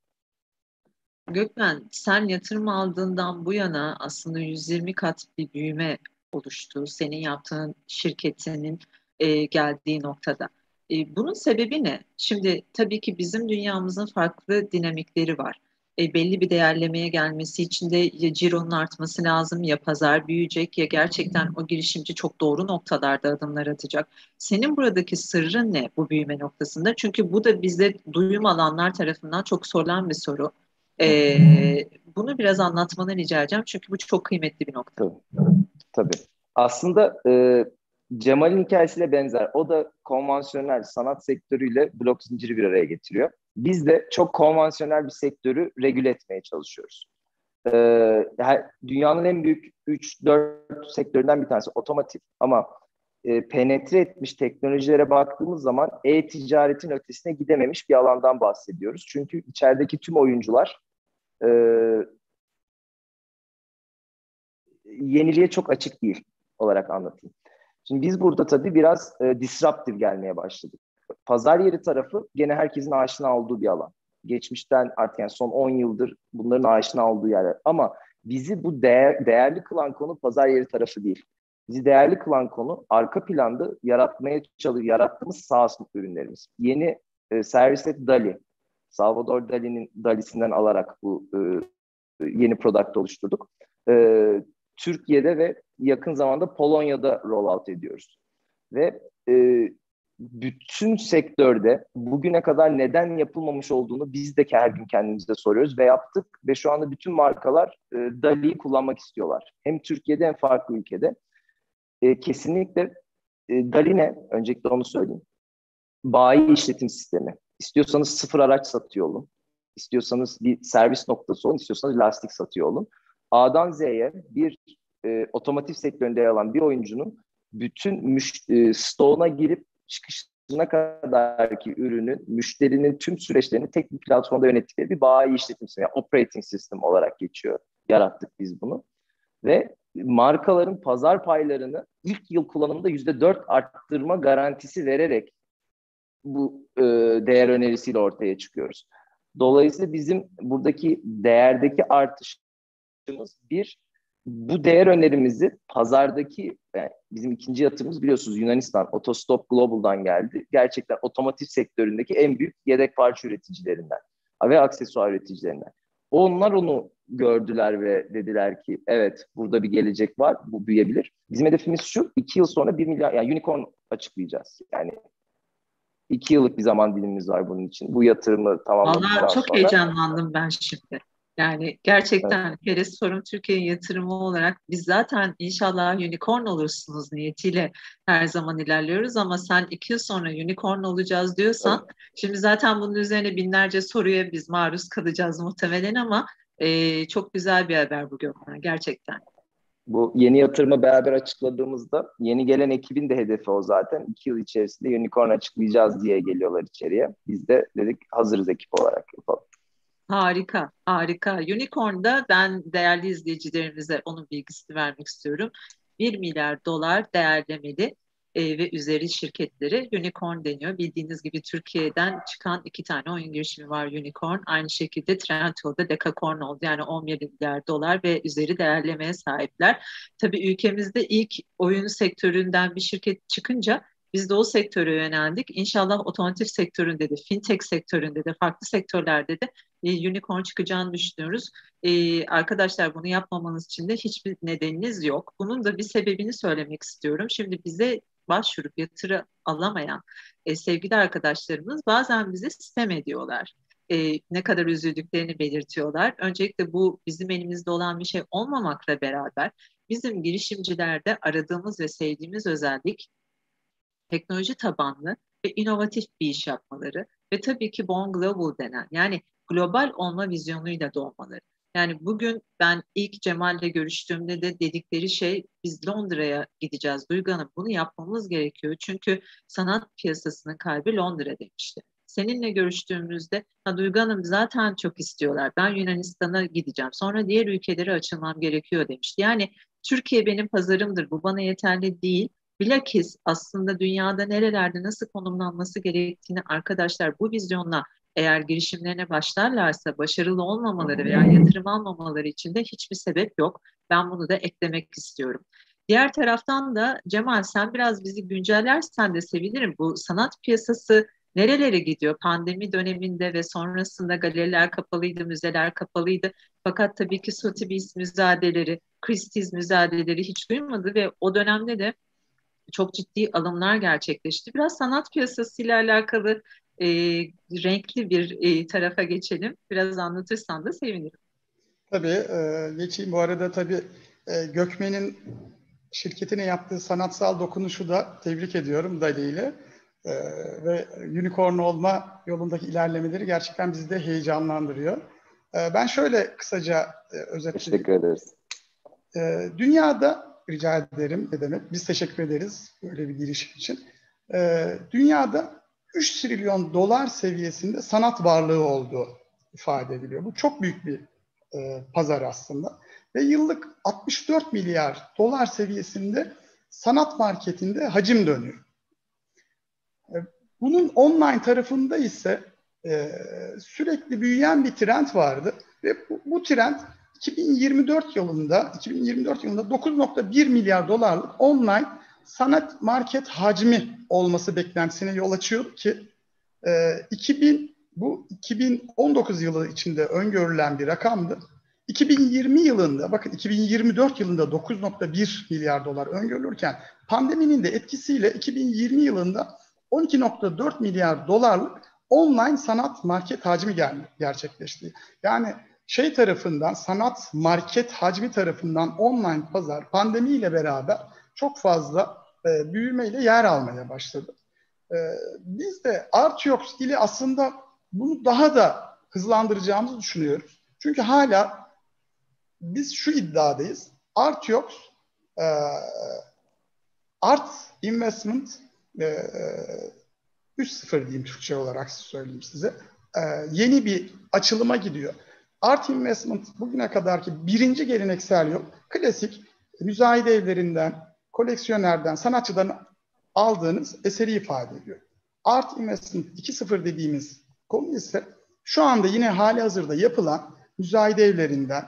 Gökmen, sen yatırım aldığından bu yana aslında 120 kat bir büyüme oluştu. Senin yaptığın şirketinin e, geldiği noktada. E, bunun sebebi ne? Şimdi tabii ki bizim dünyamızın farklı dinamikleri var e, belli bir değerlemeye gelmesi için de ya cironun artması lazım ya pazar büyüyecek ya gerçekten o girişimci çok doğru noktalarda adımlar atacak. Senin buradaki sırrın ne bu büyüme noktasında? Çünkü bu da bizde duyum alanlar tarafından çok sorulan bir soru. E, bunu biraz anlatmanı rica edeceğim çünkü bu çok kıymetli bir nokta. Tabii. Tabii. Aslında e, Cemal'in hikayesiyle benzer. O da konvansiyonel sanat sektörüyle blok zinciri bir araya getiriyor. Biz de çok konvansiyonel bir sektörü regüle etmeye çalışıyoruz. Ee, dünyanın en büyük 3-4 sektöründen bir tanesi otomotiv ama e, penetre etmiş teknolojilere baktığımız zaman e-ticaretin ötesine gidememiş bir alandan bahsediyoruz. Çünkü içerideki tüm oyuncular e, yeniliğe çok açık değil olarak anlatayım. Şimdi biz burada tabii biraz e, disruptive gelmeye başladık. Pazar yeri tarafı gene herkesin aşina olduğu bir alan. Geçmişten artık yani son 10 yıldır bunların aşina olduğu yerler. Ama bizi bu değer, değerli kılan konu pazar yeri tarafı değil. Bizi değerli kılan konu arka planda yaratmaya çalıştığımız, yarattığımız SaaS ürünlerimiz. Yeni e, serviset Dali, Salvador Dali'nin Dali'sinden alarak bu e, yeni product oluşturduk. E, Türkiye'de ve yakın zamanda Polonya'da rollout ediyoruz. Ve e, bütün sektörde bugüne kadar neden yapılmamış olduğunu biz de her gün kendimize soruyoruz ve yaptık ve şu anda bütün markalar e, DALI'yi kullanmak istiyorlar. Hem Türkiye'de hem farklı ülkede. E, kesinlikle e, DALI ne? Öncelikle onu söyleyeyim. Bayi işletim sistemi. İstiyorsanız sıfır araç satıyor olun. İstiyorsanız bir servis noktası olun. istiyorsanız lastik satıyor olun. A'dan Z'ye bir e, otomotiv sektöründe yer alan bir oyuncunun bütün müş, e, stoğuna girip çıkışına kadar ki ürünün, müşterinin tüm süreçlerini tek bir platformda yönettikleri bir bayi işletim sistemi, yani operating system olarak geçiyor. Yarattık biz bunu. Ve markaların pazar paylarını ilk yıl kullanımında yüzde dört arttırma garantisi vererek bu e, değer önerisiyle ortaya çıkıyoruz. Dolayısıyla bizim buradaki değerdeki artışımız bir bu değer önerimizi pazardaki yani bizim ikinci yatırımımız biliyorsunuz Yunanistan Otostop Global'dan geldi. Gerçekten otomotiv sektöründeki en büyük yedek parça üreticilerinden ve aksesuar üreticilerinden. Onlar onu gördüler ve dediler ki evet burada bir gelecek var, bu büyüyebilir. Bizim hedefimiz şu, iki yıl sonra bir milyar, yani unicorn açıklayacağız. Yani iki yıllık bir zaman dilimimiz var bunun için. Bu yatırımı tamamladıktan sonra. Valla çok heyecanlandım ben şimdi. Yani gerçekten evet. Keres Forum Türkiye yatırımı olarak biz zaten inşallah unicorn olursunuz niyetiyle her zaman ilerliyoruz ama sen iki yıl sonra unicorn olacağız diyorsan evet. şimdi zaten bunun üzerine binlerce soruya biz maruz kalacağız muhtemelen ama e, çok güzel bir haber bu Gökmen gerçekten. Bu yeni yatırımı beraber açıkladığımızda yeni gelen ekibin de hedefi o zaten. iki yıl içerisinde unicorn açıklayacağız diye geliyorlar içeriye. Biz de dedik hazırız ekip olarak yapalım. Harika, harika. Unicorn'da ben değerli izleyicilerimize onun bilgisini vermek istiyorum. 1 milyar dolar değerlemeli e, ve üzeri şirketleri unicorn deniyor. Bildiğiniz gibi Türkiye'den çıkan iki tane oyun girişimi var unicorn. Aynı şekilde Trendyol'da dekakorn oldu. Yani 10 milyar dolar ve üzeri değerlemeye sahipler. Tabii ülkemizde ilk oyun sektöründen bir şirket çıkınca biz de o sektöre yöneldik. İnşallah otomotiv sektöründe de, fintech sektöründe de, farklı sektörlerde de e, unicorn çıkacağını düşünüyoruz. E, arkadaşlar bunu yapmamanız için de hiçbir nedeniniz yok. Bunun da bir sebebini söylemek istiyorum. Şimdi bize başvurup yatırı alamayan e, sevgili arkadaşlarımız bazen bize sistem ediyorlar. E, ne kadar üzüldüklerini belirtiyorlar. Öncelikle bu bizim elimizde olan bir şey olmamakla beraber bizim girişimcilerde aradığımız ve sevdiğimiz özellik teknoloji tabanlı ve inovatif bir iş yapmaları ve tabii ki Born Global denen yani global olma vizyonuyla doğmaları. Yani bugün ben ilk Cemal'le görüştüğümde de dedikleri şey biz Londra'ya gideceğiz Duygu Hanım bunu yapmamız gerekiyor. Çünkü sanat piyasasının kalbi Londra demişti. Seninle görüştüğümüzde ha, Duygu Hanım zaten çok istiyorlar. Ben Yunanistan'a gideceğim. Sonra diğer ülkelere açılmam gerekiyor demişti. Yani Türkiye benim pazarımdır. Bu bana yeterli değil. Bilakis aslında dünyada nerelerde nasıl konumlanması gerektiğini arkadaşlar bu vizyonla eğer girişimlerine başlarlarsa başarılı olmamaları veya yatırım almamaları için de hiçbir sebep yok. Ben bunu da eklemek istiyorum. Diğer taraftan da Cemal sen biraz bizi güncellersen de sevinirim. Bu sanat piyasası nerelere gidiyor? Pandemi döneminde ve sonrasında galeriler kapalıydı, müzeler kapalıydı. Fakat tabii ki Sotheby's müzadeleri, Christie's müzadeleri hiç duymadı ve o dönemde de çok ciddi alımlar gerçekleşti. Biraz sanat piyasasıyla alakalı e, renkli bir e, tarafa geçelim. Biraz anlatırsan da sevinirim. Tabii, e, geçeyim. Bu arada tabii e, Gökmen'in şirketine yaptığı sanatsal dokunuşu da tebrik ediyorum Dali ile. E, ve unicorn olma yolundaki ilerlemeleri gerçekten bizi de heyecanlandırıyor. E, ben şöyle kısaca e, özetleyeyim. Teşekkür ederiz. E, dünyada rica ederim ne demek. Biz teşekkür ederiz böyle bir girişim için. E, dünyada 3 trilyon dolar seviyesinde sanat varlığı olduğu ifade ediliyor. Bu çok büyük bir e, pazar aslında. Ve yıllık 64 milyar dolar seviyesinde sanat marketinde hacim dönüyor. E, bunun online tarafında ise e, sürekli büyüyen bir trend vardı ve bu, bu trend 2024 yılında 2024 yılında 9.1 milyar dolarlık online sanat market hacmi olması beklentisine yol açıyor ki e, 2000 bu 2019 yılı içinde öngörülen bir rakamdı. 2020 yılında, bakın 2024 yılında 9.1 milyar dolar öngörülürken pandeminin de etkisiyle 2020 yılında 12.4 milyar dolarlık online sanat market hacmi gerçekleşti. Yani şey tarafından, sanat market hacmi tarafından online pazar pandemiyle beraber çok fazla e, büyümeyle yer almaya başladı. E, biz de Artiox ile aslında bunu daha da hızlandıracağımızı düşünüyoruz. Çünkü hala biz şu iddiadayız. Artiox e, Art Investment e, 3.0 e, diyeyim Türkçe olarak söyleyeyim size. E, yeni bir açılıma gidiyor. Art Investment bugüne kadarki birinci geleneksel yol klasik müzayede evlerinden, koleksiyonerden, sanatçıdan aldığınız eseri ifade ediyor. Art Investment 2.0 dediğimiz konu ise şu anda yine hali hazırda yapılan müzayede evlerinden,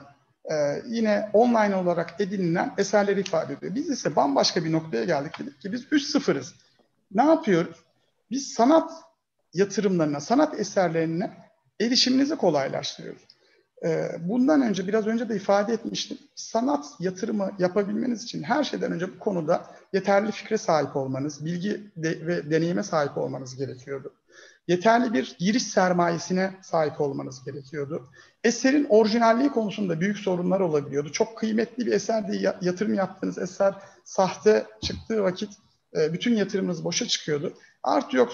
e, yine online olarak edinilen eserleri ifade ediyor. Biz ise bambaşka bir noktaya geldik. Dedik ki biz 3.0'ız. Ne yapıyoruz? Biz sanat yatırımlarına, sanat eserlerine erişiminizi kolaylaştırıyoruz. Ee, bundan önce biraz önce de ifade etmiştim. Sanat yatırımı yapabilmeniz için her şeyden önce bu konuda yeterli fikre sahip olmanız, bilgi ve deneyime sahip olmanız gerekiyordu. Yeterli bir giriş sermayesine sahip olmanız gerekiyordu. Eserin orijinalliği konusunda büyük sorunlar olabiliyordu. Çok kıymetli bir eser diye yatırım yaptığınız eser sahte çıktığı vakit e, bütün yatırımınız boşa çıkıyordu. Artı yok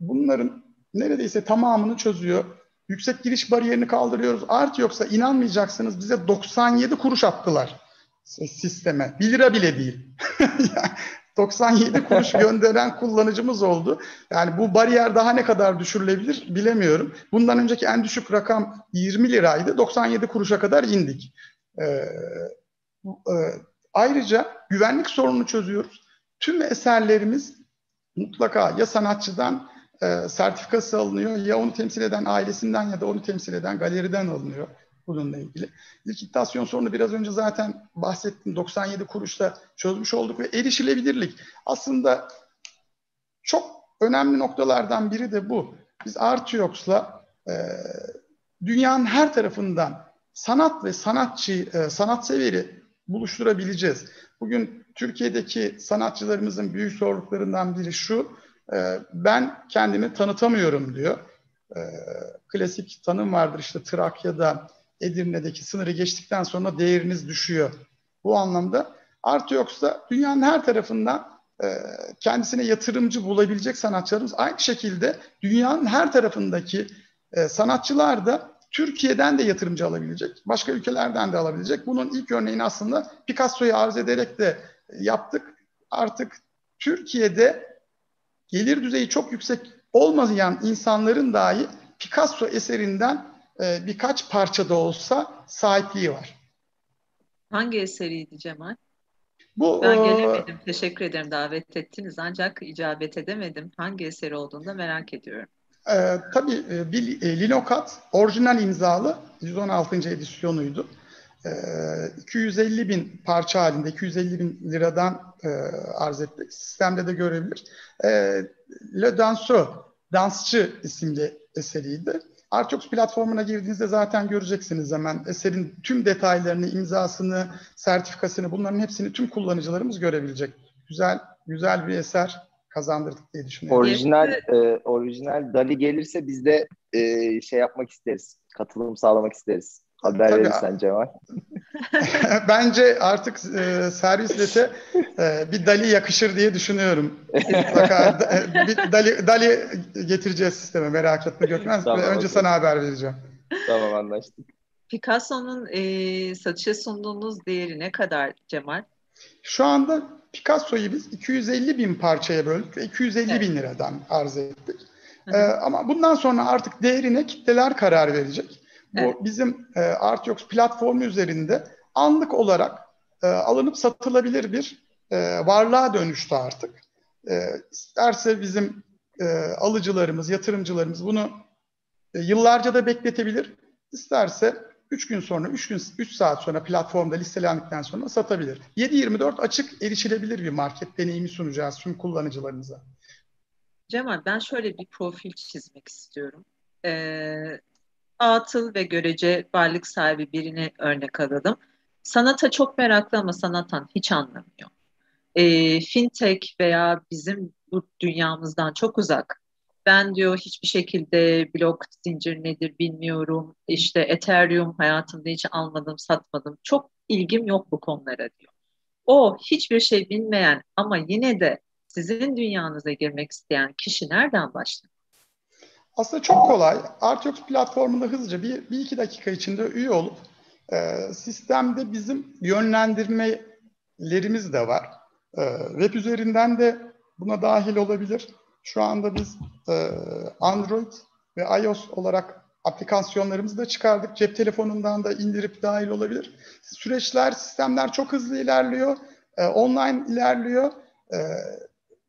bunların neredeyse tamamını çözüyor Yüksek giriş bariyerini kaldırıyoruz. Art yoksa inanmayacaksınız bize 97 kuruş attılar sisteme. 1 lira bile değil. 97 kuruş gönderen kullanıcımız oldu. Yani bu bariyer daha ne kadar düşürülebilir bilemiyorum. Bundan önceki en düşük rakam 20 liraydı. 97 kuruşa kadar indik. Ee, e, ayrıca güvenlik sorununu çözüyoruz. Tüm eserlerimiz mutlaka ya sanatçıdan e, sertifikası alınıyor. Ya onu temsil eden ailesinden ya da onu temsil eden galeriden alınıyor bununla ilgili. Likitasyon sorunu biraz önce zaten bahsettim. 97 kuruşta çözmüş olduk ve erişilebilirlik. Aslında çok önemli noktalardan biri de bu. Biz Artiox'la e, dünyanın her tarafından sanat ve sanatçı, e, sanatsever'i buluşturabileceğiz. Bugün Türkiye'deki sanatçılarımızın büyük zorluklarından biri şu, ee, ben kendimi tanıtamıyorum diyor. Ee, klasik tanım vardır işte Trakya'da, Edirne'deki sınırı geçtikten sonra değeriniz düşüyor. Bu anlamda artı yoksa dünyanın her tarafından e, kendisine yatırımcı bulabilecek sanatçılarımız aynı şekilde dünyanın her tarafındaki e, sanatçılar da Türkiye'den de yatırımcı alabilecek, başka ülkelerden de alabilecek. Bunun ilk örneğini aslında Picasso'yu arz ederek de yaptık. Artık Türkiye'de gelir düzeyi çok yüksek olmayan insanların dahi Picasso eserinden e, birkaç parça da olsa sahipliği var. Hangi eseriydi Cemal? Bu, ben gelemedim. Teşekkür ederim davet ettiniz. Ancak icabet edemedim. Hangi eseri olduğunu da merak ediyorum. E, tabii e, bir e, Linokat orijinal imzalı 116. edisyonuydu. E, 250 bin parça halinde 250 bin liradan e, arz ettik. Sistemde de görebilir. E, Le Danseux, Dansçı isimli eseriydi. Artox platformuna girdiğinizde zaten göreceksiniz hemen eserin tüm detaylarını, imzasını, sertifikasını bunların hepsini tüm kullanıcılarımız görebilecek. Güzel güzel bir eser kazandırdık diye düşünüyorum. Orijinal e, orijinal Dali gelirse biz de e, şey yapmak isteriz. Katılım sağlamak isteriz. Haber Tabii, verirsen Cemal. Bence artık e, servislete e, bir Dali yakışır diye düşünüyorum. Mutlaka e, bir Dali, Dali getireceğiz sisteme merak etme Gökmen. Tamam, Önce okay. sana haber vereceğim. Tamam anlaştık. Picasso'nun e, satışa sunduğunuz değeri ne kadar Cemal? Şu anda Picasso'yu biz 250 bin parçaya böldük ve 250 evet. bin liradan arz ettik. Ee, ama bundan sonra artık değerine kitleler karar verecek. Bu evet. bizim e, Artyox platformu üzerinde anlık olarak e, alınıp satılabilir bir e, varlığa dönüştü artık. E, isterse bizim e, alıcılarımız, yatırımcılarımız bunu e, yıllarca da bekletebilir. İsterse 3 gün sonra, 3 gün 3 saat sonra platformda listelendikten sonra satabilir. 7-24 açık erişilebilir bir market deneyimi sunacağız tüm kullanıcılarımıza. Cemal ben şöyle bir profil çizmek istiyorum. Ee, atıl ve görece varlık sahibi birini örnek alalım. Sanata çok meraklı ama sanattan hiç anlamıyor. E, fintech veya bizim bu dünyamızdan çok uzak. Ben diyor hiçbir şekilde blok zincir nedir bilmiyorum. İşte Ethereum hayatımda hiç almadım, satmadım. Çok ilgim yok bu konulara diyor. O hiçbir şey bilmeyen ama yine de sizin dünyanıza girmek isteyen kişi nereden başlar? Aslında çok kolay. Artyox platformunda hızlıca bir, bir iki dakika içinde üye olup e, sistemde bizim yönlendirmelerimiz de var. E, web üzerinden de buna dahil olabilir. Şu anda biz e, Android ve iOS olarak aplikasyonlarımızı da çıkardık. Cep telefonundan da indirip dahil olabilir. Süreçler, sistemler çok hızlı ilerliyor. E, online ilerliyor. E,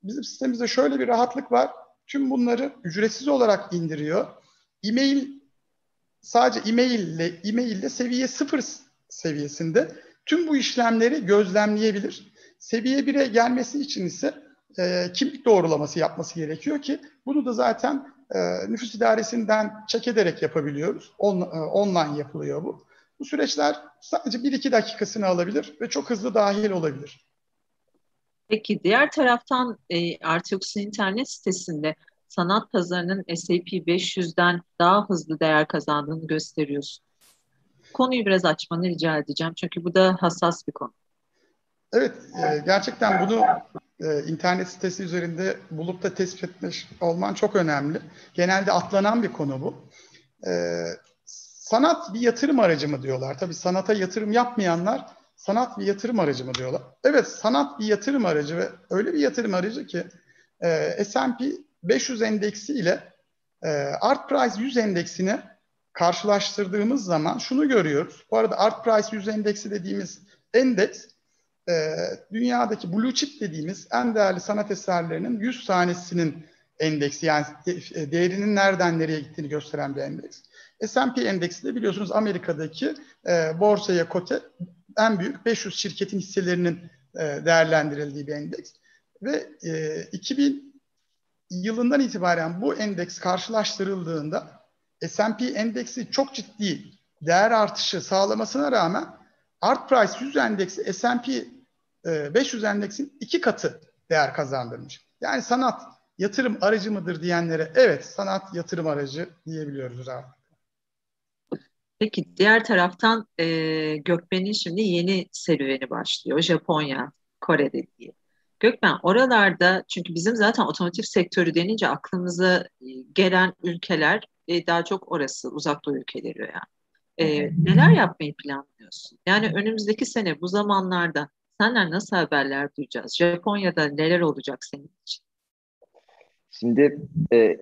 bizim sistemimizde şöyle bir rahatlık var. Tüm bunları ücretsiz olarak indiriyor. E-mail sadece e-mail ile e-mail ile seviye sıfır seviyesinde tüm bu işlemleri gözlemleyebilir. Seviye 1'e gelmesi için ise e, kimlik doğrulaması yapması gerekiyor ki bunu da zaten e, nüfus idaresinden çek ederek yapabiliyoruz. On, e, online yapılıyor bu. Bu süreçler sadece 1-2 dakikasını alabilir ve çok hızlı dahil olabilir. Peki diğer taraftan e, Artiox'un internet sitesinde sanat pazarının S&P 500'den daha hızlı değer kazandığını gösteriyorsun. Konuyu biraz açmanı rica edeceğim çünkü bu da hassas bir konu. Evet, e, gerçekten bunu e, internet sitesi üzerinde bulup da tespit etmiş olman çok önemli. Genelde atlanan bir konu bu. E, sanat bir yatırım aracı mı diyorlar. Tabii sanata yatırım yapmayanlar sanat bir yatırım aracı mı diyorlar. Evet, sanat bir yatırım aracı ve öyle bir yatırım aracı ki e, S&P 500 endeksi ile e, Art Price 100 endeksini karşılaştırdığımız zaman şunu görüyoruz. Bu arada Art Price 100 endeksi dediğimiz endeks e, dünyadaki blue chip dediğimiz en değerli sanat eserlerinin 100 tanesinin endeksi yani e, değerinin nereden nereye gittiğini gösteren bir endeks. S&P endeksi de biliyorsunuz Amerika'daki e, borsaya kote en büyük 500 şirketin hisselerinin e, değerlendirildiği bir endeks. Ve e, 2000 yılından itibaren bu endeks karşılaştırıldığında S&P endeksi çok ciddi değer artışı sağlamasına rağmen Art Price 100 endeksi S&P 500 e, endeksin iki katı değer kazandırmış. Yani sanat yatırım aracı mıdır diyenlere evet sanat yatırım aracı diyebiliyoruz artık. Peki diğer taraftan e, Gökmen'in şimdi yeni serüveni başlıyor. Japonya, Kore'de diye. Gökmen oralarda çünkü bizim zaten otomotiv sektörü denince aklımıza gelen ülkeler e, daha çok orası uzak doğu ülkeleri yani. E, neler yapmayı planlıyorsun? Yani önümüzdeki sene bu zamanlarda Senden nasıl haberler duyacağız? Japonya'da neler olacak senin için? Şimdi e,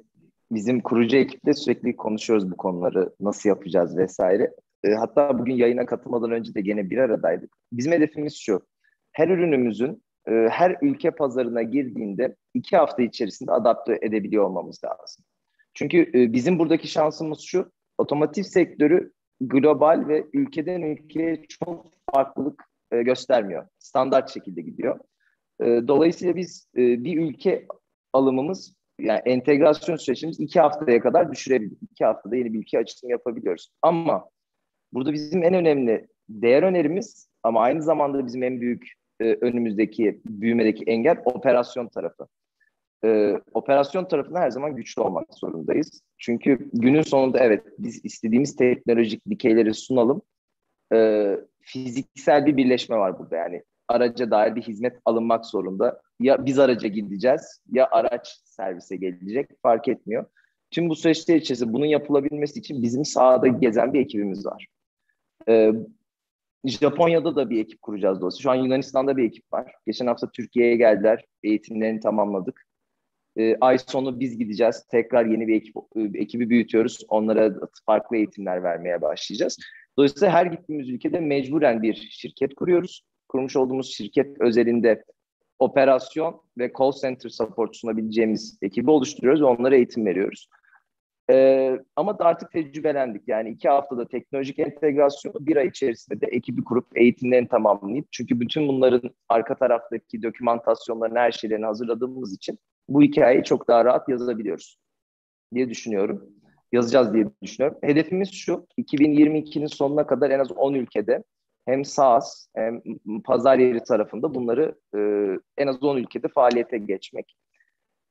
bizim kurucu ekiple sürekli konuşuyoruz bu konuları. Nasıl yapacağız vesaire. E, hatta bugün yayına katılmadan önce de gene bir aradaydık. Bizim hedefimiz şu. Her ürünümüzün e, her ülke pazarına girdiğinde iki hafta içerisinde adapte edebiliyor olmamız lazım. Çünkü e, bizim buradaki şansımız şu. Otomotiv sektörü global ve ülkeden ülkeye çok farklılık e, göstermiyor. Standart şekilde gidiyor. E, dolayısıyla biz e, bir ülke alımımız yani entegrasyon sürecimiz iki haftaya kadar düşürebildik. İki haftada yeni bir ülke açılımı yapabiliyoruz. Ama burada bizim en önemli değer önerimiz ama aynı zamanda bizim en büyük önümüzdeki büyümedeki engel operasyon tarafı. Ee, operasyon tarafında her zaman güçlü olmak zorundayız. Çünkü günün sonunda evet biz istediğimiz teknolojik dikeyleri sunalım. Ee, fiziksel bir birleşme var burada yani. Araca dair bir hizmet alınmak zorunda. Ya biz araca gideceğiz ya araç servise gelecek fark etmiyor. Tüm bu süreçler içerisinde bunun yapılabilmesi için bizim sahada gezen bir ekibimiz var. Ee, Japonya'da da bir ekip kuracağız dolayısıyla. Şu an Yunanistan'da bir ekip var. Geçen hafta Türkiye'ye geldiler. Eğitimlerini tamamladık. Ee, ay sonu biz gideceğiz. Tekrar yeni bir ekip, ekibi büyütüyoruz. Onlara farklı eğitimler vermeye başlayacağız. Dolayısıyla her gittiğimiz ülkede mecburen bir şirket kuruyoruz. Kurmuş olduğumuz şirket özelinde operasyon ve call center support sunabileceğimiz ekibi oluşturuyoruz ve onlara eğitim veriyoruz. Ee, ama da artık tecrübelendik. Yani iki haftada teknolojik entegrasyonu bir ay içerisinde de ekibi kurup eğitimlerini tamamlayıp çünkü bütün bunların arka taraftaki dokümantasyonlarını her şeylerini hazırladığımız için bu hikayeyi çok daha rahat yazabiliyoruz diye düşünüyorum. yazacağız diye düşünüyorum. Hedefimiz şu, 2022'nin sonuna kadar en az 10 ülkede hem SaaS hem pazar yeri tarafında bunları e, en az 10 ülkede faaliyete geçmek.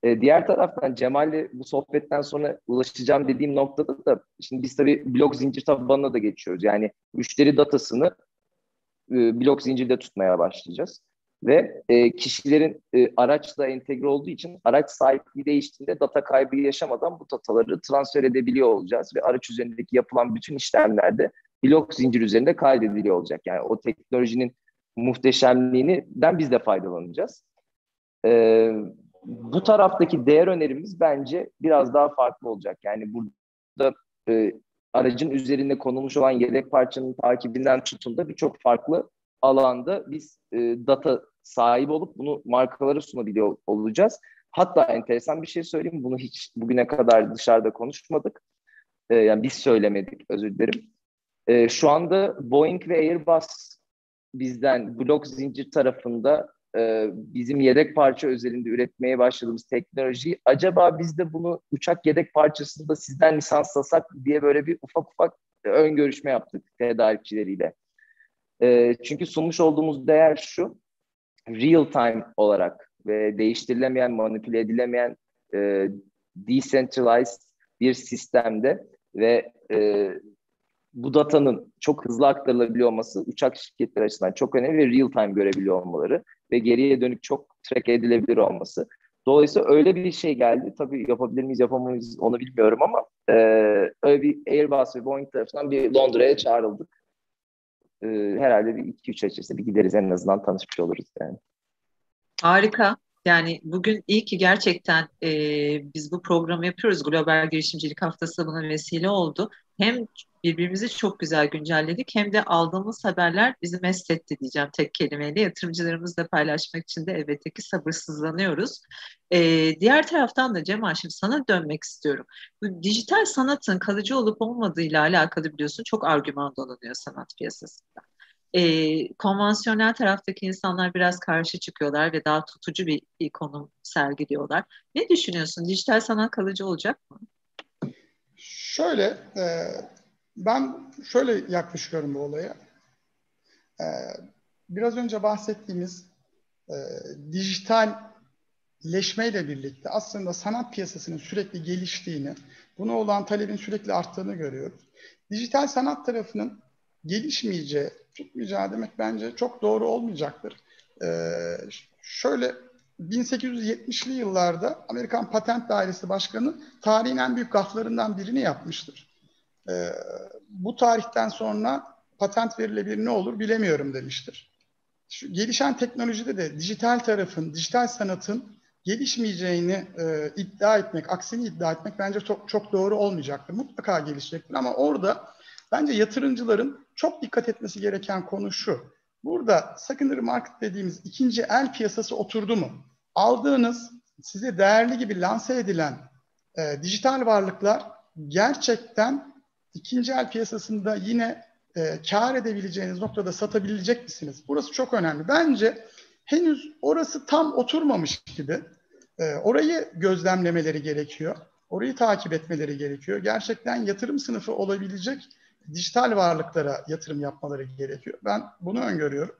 E, diğer taraftan Cemal'le bu sohbetten sonra ulaşacağım dediğim noktada da şimdi biz tabii blok zincir tabanına da geçiyoruz. Yani müşteri datasını e, blok zincirde tutmaya başlayacağız. Ve e, kişilerin e, araçla entegre olduğu için araç sahipliği değiştiğinde data kaybı yaşamadan bu dataları transfer edebiliyor olacağız. Ve araç üzerindeki yapılan bütün işlemlerde blok zincir üzerinde kaydediliyor olacak. Yani o teknolojinin muhteşemliğinden biz de faydalanacağız. Ee, bu taraftaki değer önerimiz bence biraz daha farklı olacak. Yani burada e, aracın üzerinde konulmuş olan yedek parçanın takibinden tutun da birçok farklı alanda biz e, data sahibi olup bunu markalara sunabiliyor olacağız. Hatta enteresan bir şey söyleyeyim. Bunu hiç bugüne kadar dışarıda konuşmadık. E, yani biz söylemedik özür dilerim. E, şu anda Boeing ve Airbus bizden blok zincir tarafında e, bizim yedek parça özelinde üretmeye başladığımız teknolojiyi acaba biz de bunu uçak yedek parçasında sizden lisanslasak diye böyle bir ufak ufak ön görüşme yaptık tedarikçileriyle. E, çünkü sunmuş olduğumuz değer şu, real time olarak ve değiştirilemeyen, manipüle edilemeyen e, decentralized bir sistemde ve e, bu datanın çok hızlı aktarılabiliyor olması uçak şirketleri açısından çok önemli ve real time görebiliyor olmaları ve geriye dönük çok track edilebilir olması. Dolayısıyla öyle bir şey geldi. Tabii yapabilir miyiz, yapamayız onu bilmiyorum ama e, öyle bir Airbus ve Boeing tarafından bir Londra'ya çağrıldık. E, herhalde bir iki üç açısı bir gideriz en azından tanışmış oluruz yani. Harika. Yani bugün iyi ki gerçekten e, biz bu programı yapıyoruz. Global Girişimcilik Haftası buna vesile oldu. Hem birbirimizi çok güzel güncelledik hem de aldığımız haberler bizi mest etti diyeceğim tek kelimeyle. Yatırımcılarımızla paylaşmak için de elbette ki sabırsızlanıyoruz. Ee, diğer taraftan da Cemal şimdi sana dönmek istiyorum. Bu dijital sanatın kalıcı olup olmadığıyla alakalı biliyorsun çok argüman dolanıyor sanat piyasasında e, konvansiyonel taraftaki insanlar biraz karşı çıkıyorlar ve daha tutucu bir, bir konum sergiliyorlar. Ne düşünüyorsun? Dijital sanat kalıcı olacak mı? Şöyle, e, ben şöyle yaklaşıyorum bu olaya. E, biraz önce bahsettiğimiz e, dijitalleşmeyle birlikte aslında sanat piyasasının sürekli geliştiğini, buna olan talebin sürekli arttığını görüyoruz. Dijital sanat tarafının gelişmeyeceği, tutmayacağı demek bence çok doğru olmayacaktır. Ee, şöyle 1870'li yıllarda Amerikan Patent Dairesi Başkanı tarihin en büyük gaflarından birini yapmıştır. Ee, bu tarihten sonra patent verilebilir ne olur bilemiyorum demiştir. Şu gelişen teknolojide de dijital tarafın, dijital sanatın gelişmeyeceğini e, iddia etmek, aksini iddia etmek bence çok çok doğru olmayacaktır. Mutlaka gelişecektir ama orada bence yatırımcıların çok dikkat etmesi gereken konu şu. Burada secondary market dediğimiz ikinci el piyasası oturdu mu? Aldığınız size değerli gibi lanse edilen e, dijital varlıklar gerçekten ikinci el piyasasında yine e, kar edebileceğiniz noktada satabilecek misiniz? Burası çok önemli. Bence henüz orası tam oturmamış gibi. E, orayı gözlemlemeleri gerekiyor. Orayı takip etmeleri gerekiyor. Gerçekten yatırım sınıfı olabilecek dijital varlıklara yatırım yapmaları gerekiyor. Ben bunu öngörüyorum.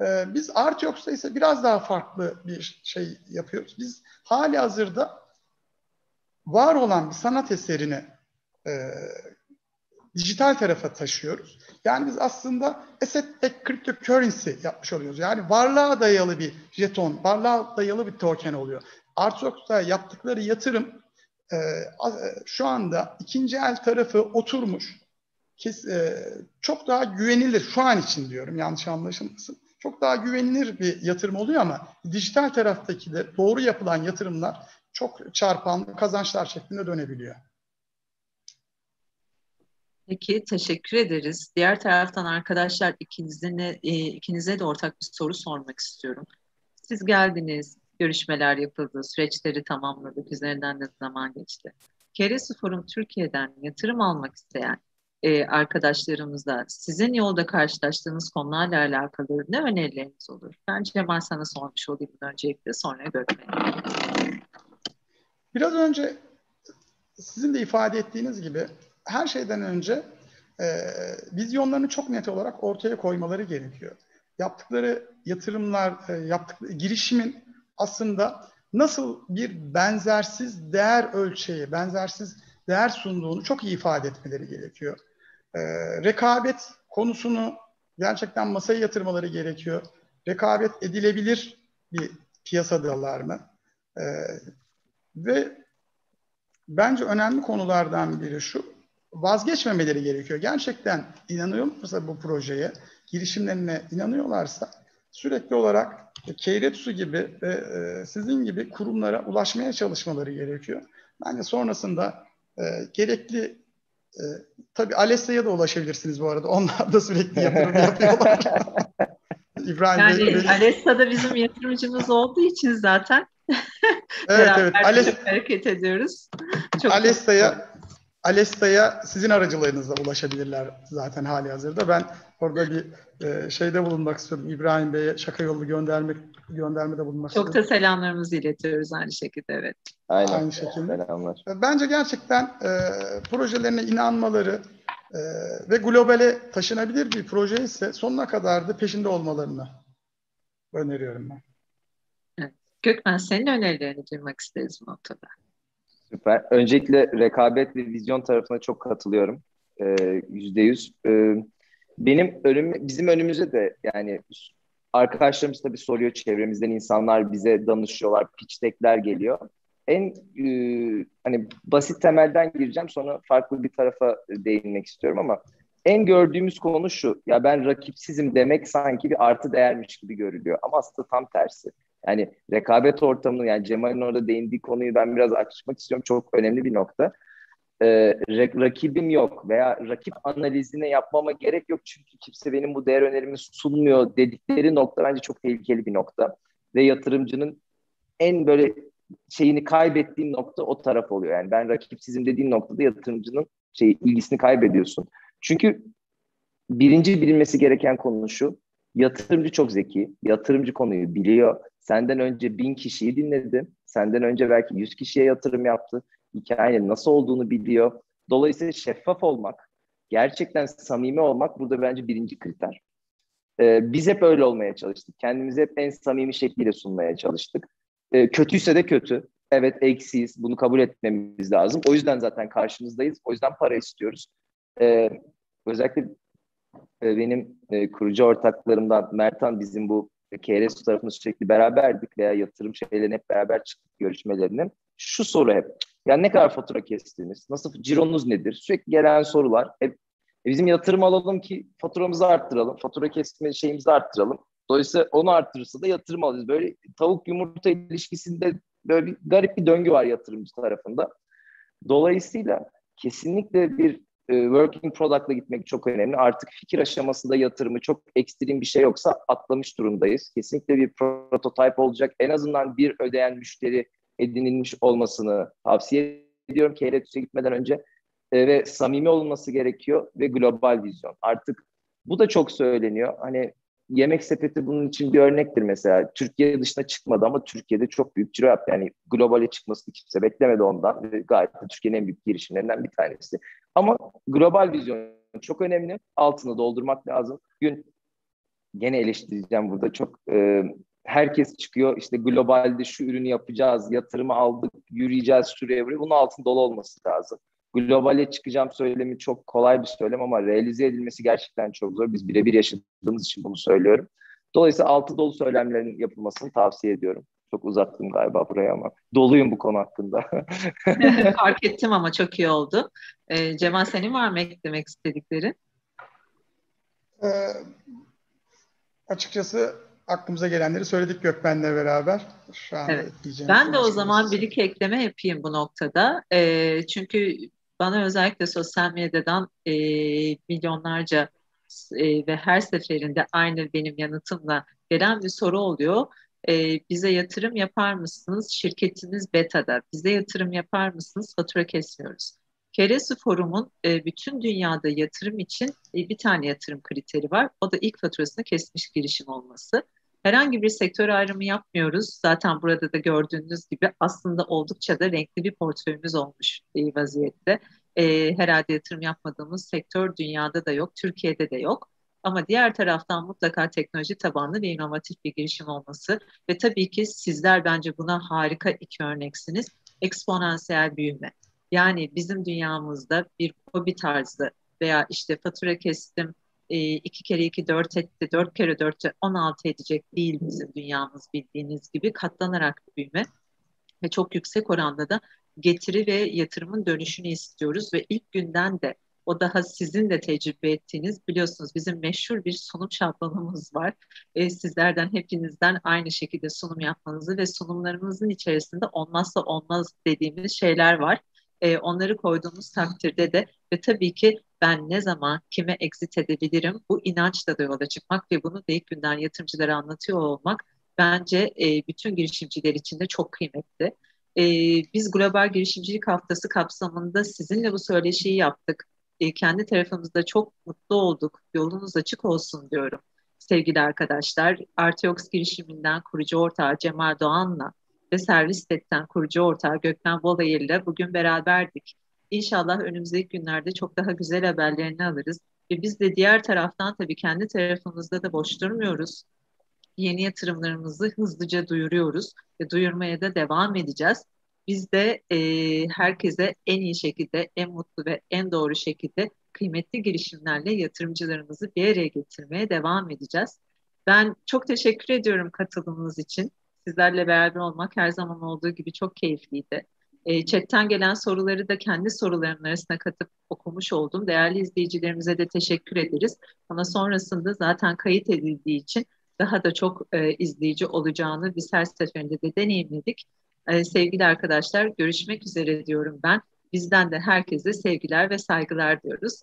Ee, biz Artyox'ta ise biraz daha farklı bir şey yapıyoruz. Biz hali hazırda var olan bir sanat eserini e, dijital tarafa taşıyoruz. Yani biz aslında asset backed cryptocurrency yapmış oluyoruz. Yani varlığa dayalı bir jeton, varlığa dayalı bir token oluyor. Artyox'ta yaptıkları yatırım e, şu anda ikinci el tarafı oturmuş kes, e, çok daha güvenilir şu an için diyorum yanlış anlaşılmasın. Çok daha güvenilir bir yatırım oluyor ama dijital taraftaki de doğru yapılan yatırımlar çok çarpan kazançlar şeklinde dönebiliyor. Peki teşekkür ederiz. Diğer taraftan arkadaşlar ikinize, e, ikinize de ortak bir soru sormak istiyorum. Siz geldiniz, görüşmeler yapıldı, süreçleri tamamladık, üzerinden de zaman geçti. Keresi Forum Türkiye'den yatırım almak isteyen e, arkadaşlarımızla sizin yolda karşılaştığınız konularla alakalı ne önerileriniz olur? Ben Cemal sana sormuş olayım öncelikle sonra Gökmen. Biraz önce sizin de ifade ettiğiniz gibi her şeyden önce e, vizyonlarını çok net olarak ortaya koymaları gerekiyor. Yaptıkları yatırımlar, e, yaptıkları girişimin aslında nasıl bir benzersiz değer ölçeği, benzersiz değer sunduğunu çok iyi ifade etmeleri gerekiyor. E, rekabet konusunu gerçekten masaya yatırmaları gerekiyor. Rekabet edilebilir bir piyasadalar mı? E, ve bence önemli konulardan biri şu, vazgeçmemeleri gerekiyor. Gerçekten inanıyorlarsa bu projeye, girişimlerine inanıyorlarsa sürekli olarak Keyretsu gibi ve e, sizin gibi kurumlara ulaşmaya çalışmaları gerekiyor. Bence sonrasında e, gerekli e, tabii Alessa'ya da ulaşabilirsiniz bu arada. Onlar da sürekli yatırım yapıyorlar. İbrahim yani Bey, Alessa da bizim yatırımcımız olduğu için zaten evet evet Aless hareket ediyoruz. Çok Alessa'ya Alesta'ya sizin aracılığınızla ulaşabilirler zaten hali hazırda. Ben orada bir e, şeyde bulunmak istiyorum. İbrahim Bey'e şaka yolu göndermek göndermede bulunmak Çok da selamlarımızı iletiyoruz aynı şekilde evet. Aynen. Aynı şekilde. Selamlar. E, bence gerçekten e, projelerine inanmaları e, ve globale taşınabilir bir proje ise sonuna kadar da peşinde olmalarını öneriyorum ben. Evet. Gökmen senin önerilerini duymak isteriz bu noktada. Süper. Öncelikle rekabet ve vizyon tarafına çok katılıyorum. Ee, yüzde yüz. Ee, benim önüm, bizim önümüze de yani arkadaşlarımız tabii soruyor çevremizden insanlar bize danışıyorlar, pitch deck'ler geliyor. En e, hani basit temelden gireceğim sonra farklı bir tarafa değinmek istiyorum ama en gördüğümüz konu şu. Ya ben rakipsizim demek sanki bir artı değermiş gibi görülüyor. Ama aslında tam tersi. Yani rekabet ortamını yani Cemal'in orada değindiği konuyu ben biraz açmak istiyorum. Çok önemli bir nokta. Ee, rakibim yok veya rakip analizine yapmama gerek yok çünkü kimse benim bu değer önerimi sunmuyor dedikleri nokta bence çok tehlikeli bir nokta. Ve yatırımcının en böyle şeyini kaybettiğin nokta o taraf oluyor. Yani ben rakipsizim dediğin noktada yatırımcının şey ilgisini kaybediyorsun. Çünkü birinci bilinmesi gereken konu şu. Yatırımcı çok zeki. Yatırımcı konuyu biliyor. Senden önce bin kişiyi dinledi. Senden önce belki yüz kişiye yatırım yaptı. Hikayenin nasıl olduğunu biliyor. Dolayısıyla şeffaf olmak, gerçekten samimi olmak burada bence birinci kriter. Ee, biz hep öyle olmaya çalıştık. Kendimizi hep en samimi şekliyle sunmaya çalıştık. Ee, kötüyse de kötü. Evet eksiyiz. Bunu kabul etmemiz lazım. O yüzden zaten karşınızdayız. O yüzden para istiyoruz. Ee, özellikle e, benim e, kurucu ortaklarımdan Mertan bizim bu KRS tarafında sürekli beraberdik veya yatırım şeylerine hep beraber çıktık görüşmelerine. Şu soru hep. Yani ne kadar fatura kestiniz? Nasıl cironuz nedir? Sürekli gelen sorular. Hep e bizim yatırım alalım ki faturamızı arttıralım. Fatura kesme şeyimizi arttıralım. Dolayısıyla onu arttırırsa da yatırım alırız. Böyle tavuk yumurta ilişkisinde böyle bir garip bir döngü var yatırımcı tarafında. Dolayısıyla kesinlikle bir e, working product'la gitmek çok önemli. Artık fikir aşamasında yatırımı çok ekstrem bir şey yoksa atlamış durumdayız. Kesinlikle bir prototype olacak. En azından bir ödeyen müşteri edinilmiş olmasını tavsiye ediyorum. Keyretüs'e gitmeden önce e, ve samimi olması gerekiyor ve global vizyon. Artık bu da çok söyleniyor. Hani yemek sepeti bunun için bir örnektir mesela. Türkiye dışına çıkmadı ama Türkiye'de çok büyük ciro yaptı. Yani globale çıkmasını kimse beklemedi ondan. Gayet Türkiye'nin en büyük girişimlerinden bir tanesi. Ama global vizyon çok önemli. Altını doldurmak lazım. Gün gene eleştireceğim burada çok e, herkes çıkıyor işte globalde şu ürünü yapacağız, yatırımı aldık, yürüyeceğiz şuraya buraya. Bunun altın dolu olması lazım. Globale çıkacağım söylemi çok kolay bir söylem ama realize edilmesi gerçekten çok zor. Biz birebir yaşadığımız için bunu söylüyorum. Dolayısıyla altı dolu söylemlerin yapılmasını tavsiye ediyorum. Çok uzattım galiba buraya ama doluyum bu konu hakkında. Fark ettim ama çok iyi oldu. Ee, Cemal senin var mı eklemek istediklerin? Ee, açıkçası aklımıza gelenleri söyledik Gökmen'le beraber. Şu an evet. Ben de o zaman bir iki ekleme yapayım bu noktada. E, çünkü bana özellikle sosyal medyadan e, milyonlarca e, ve her seferinde aynı benim yanıtımla gelen bir soru oluyor. E, bize yatırım yapar mısınız? Şirketimiz beta'da. Bize yatırım yapar mısınız? Fatura kesiyoruz. Keresi Forum'un e, bütün dünyada yatırım için e, bir tane yatırım kriteri var. O da ilk faturasını kesmiş girişim olması. Herhangi bir sektör ayrımı yapmıyoruz. Zaten burada da gördüğünüz gibi aslında oldukça da renkli bir portföyümüz olmuş bir vaziyette. E, herhalde yatırım yapmadığımız sektör dünyada da yok, Türkiye'de de yok. Ama diğer taraftan mutlaka teknoloji tabanlı ve inovatif bir girişim olması ve tabii ki sizler bence buna harika iki örneksiniz. Eksponansiyel büyüme. Yani bizim dünyamızda bir hobi tarzı veya işte fatura kestim, e, iki kere iki dört etti, dört kere dört on altı edecek değil bizim dünyamız bildiğiniz gibi katlanarak büyüme ve çok yüksek oranda da getiri ve yatırımın dönüşünü istiyoruz ve ilk günden de o daha sizin de tecrübe ettiğiniz biliyorsunuz bizim meşhur bir sunum şablonumuz var. E, sizlerden hepinizden aynı şekilde sunum yapmanızı ve sunumlarımızın içerisinde olmazsa olmaz dediğimiz şeyler var. E, onları koyduğumuz takdirde de ve tabii ki ben ne zaman kime exit edebilirim bu inançla da yola çıkmak ve bunu da ilk günden yatırımcılara anlatıyor olmak bence e, bütün girişimciler için de çok kıymetli. E, biz Global Girişimcilik Haftası kapsamında sizinle bu söyleşiyi yaptık. Kendi tarafımızda çok mutlu olduk. Yolunuz açık olsun diyorum sevgili arkadaşlar. Arteox girişiminden kurucu ortağı Cemal Doğan'la ve Servistet'ten kurucu ortağı Gökmen Bolayır ile bugün beraberdik. İnşallah önümüzdeki günlerde çok daha güzel haberlerini alırız. Ve biz de diğer taraftan tabii kendi tarafımızda da boş durmuyoruz. Yeni yatırımlarımızı hızlıca duyuruyoruz ve duyurmaya da devam edeceğiz. Biz de e, herkese en iyi şekilde, en mutlu ve en doğru şekilde kıymetli girişimlerle yatırımcılarımızı bir araya getirmeye devam edeceğiz. Ben çok teşekkür ediyorum katılımınız için. Sizlerle beraber olmak her zaman olduğu gibi çok keyifliydi. E, chatten gelen soruları da kendi sorularının arasına katıp okumuş oldum. Değerli izleyicilerimize de teşekkür ederiz. Ama sonrasında zaten kayıt edildiği için daha da çok e, izleyici olacağını biz her seferinde de deneyimledik. E, sevgili arkadaşlar görüşmek üzere diyorum ben. Bizden de herkese sevgiler ve saygılar diyoruz.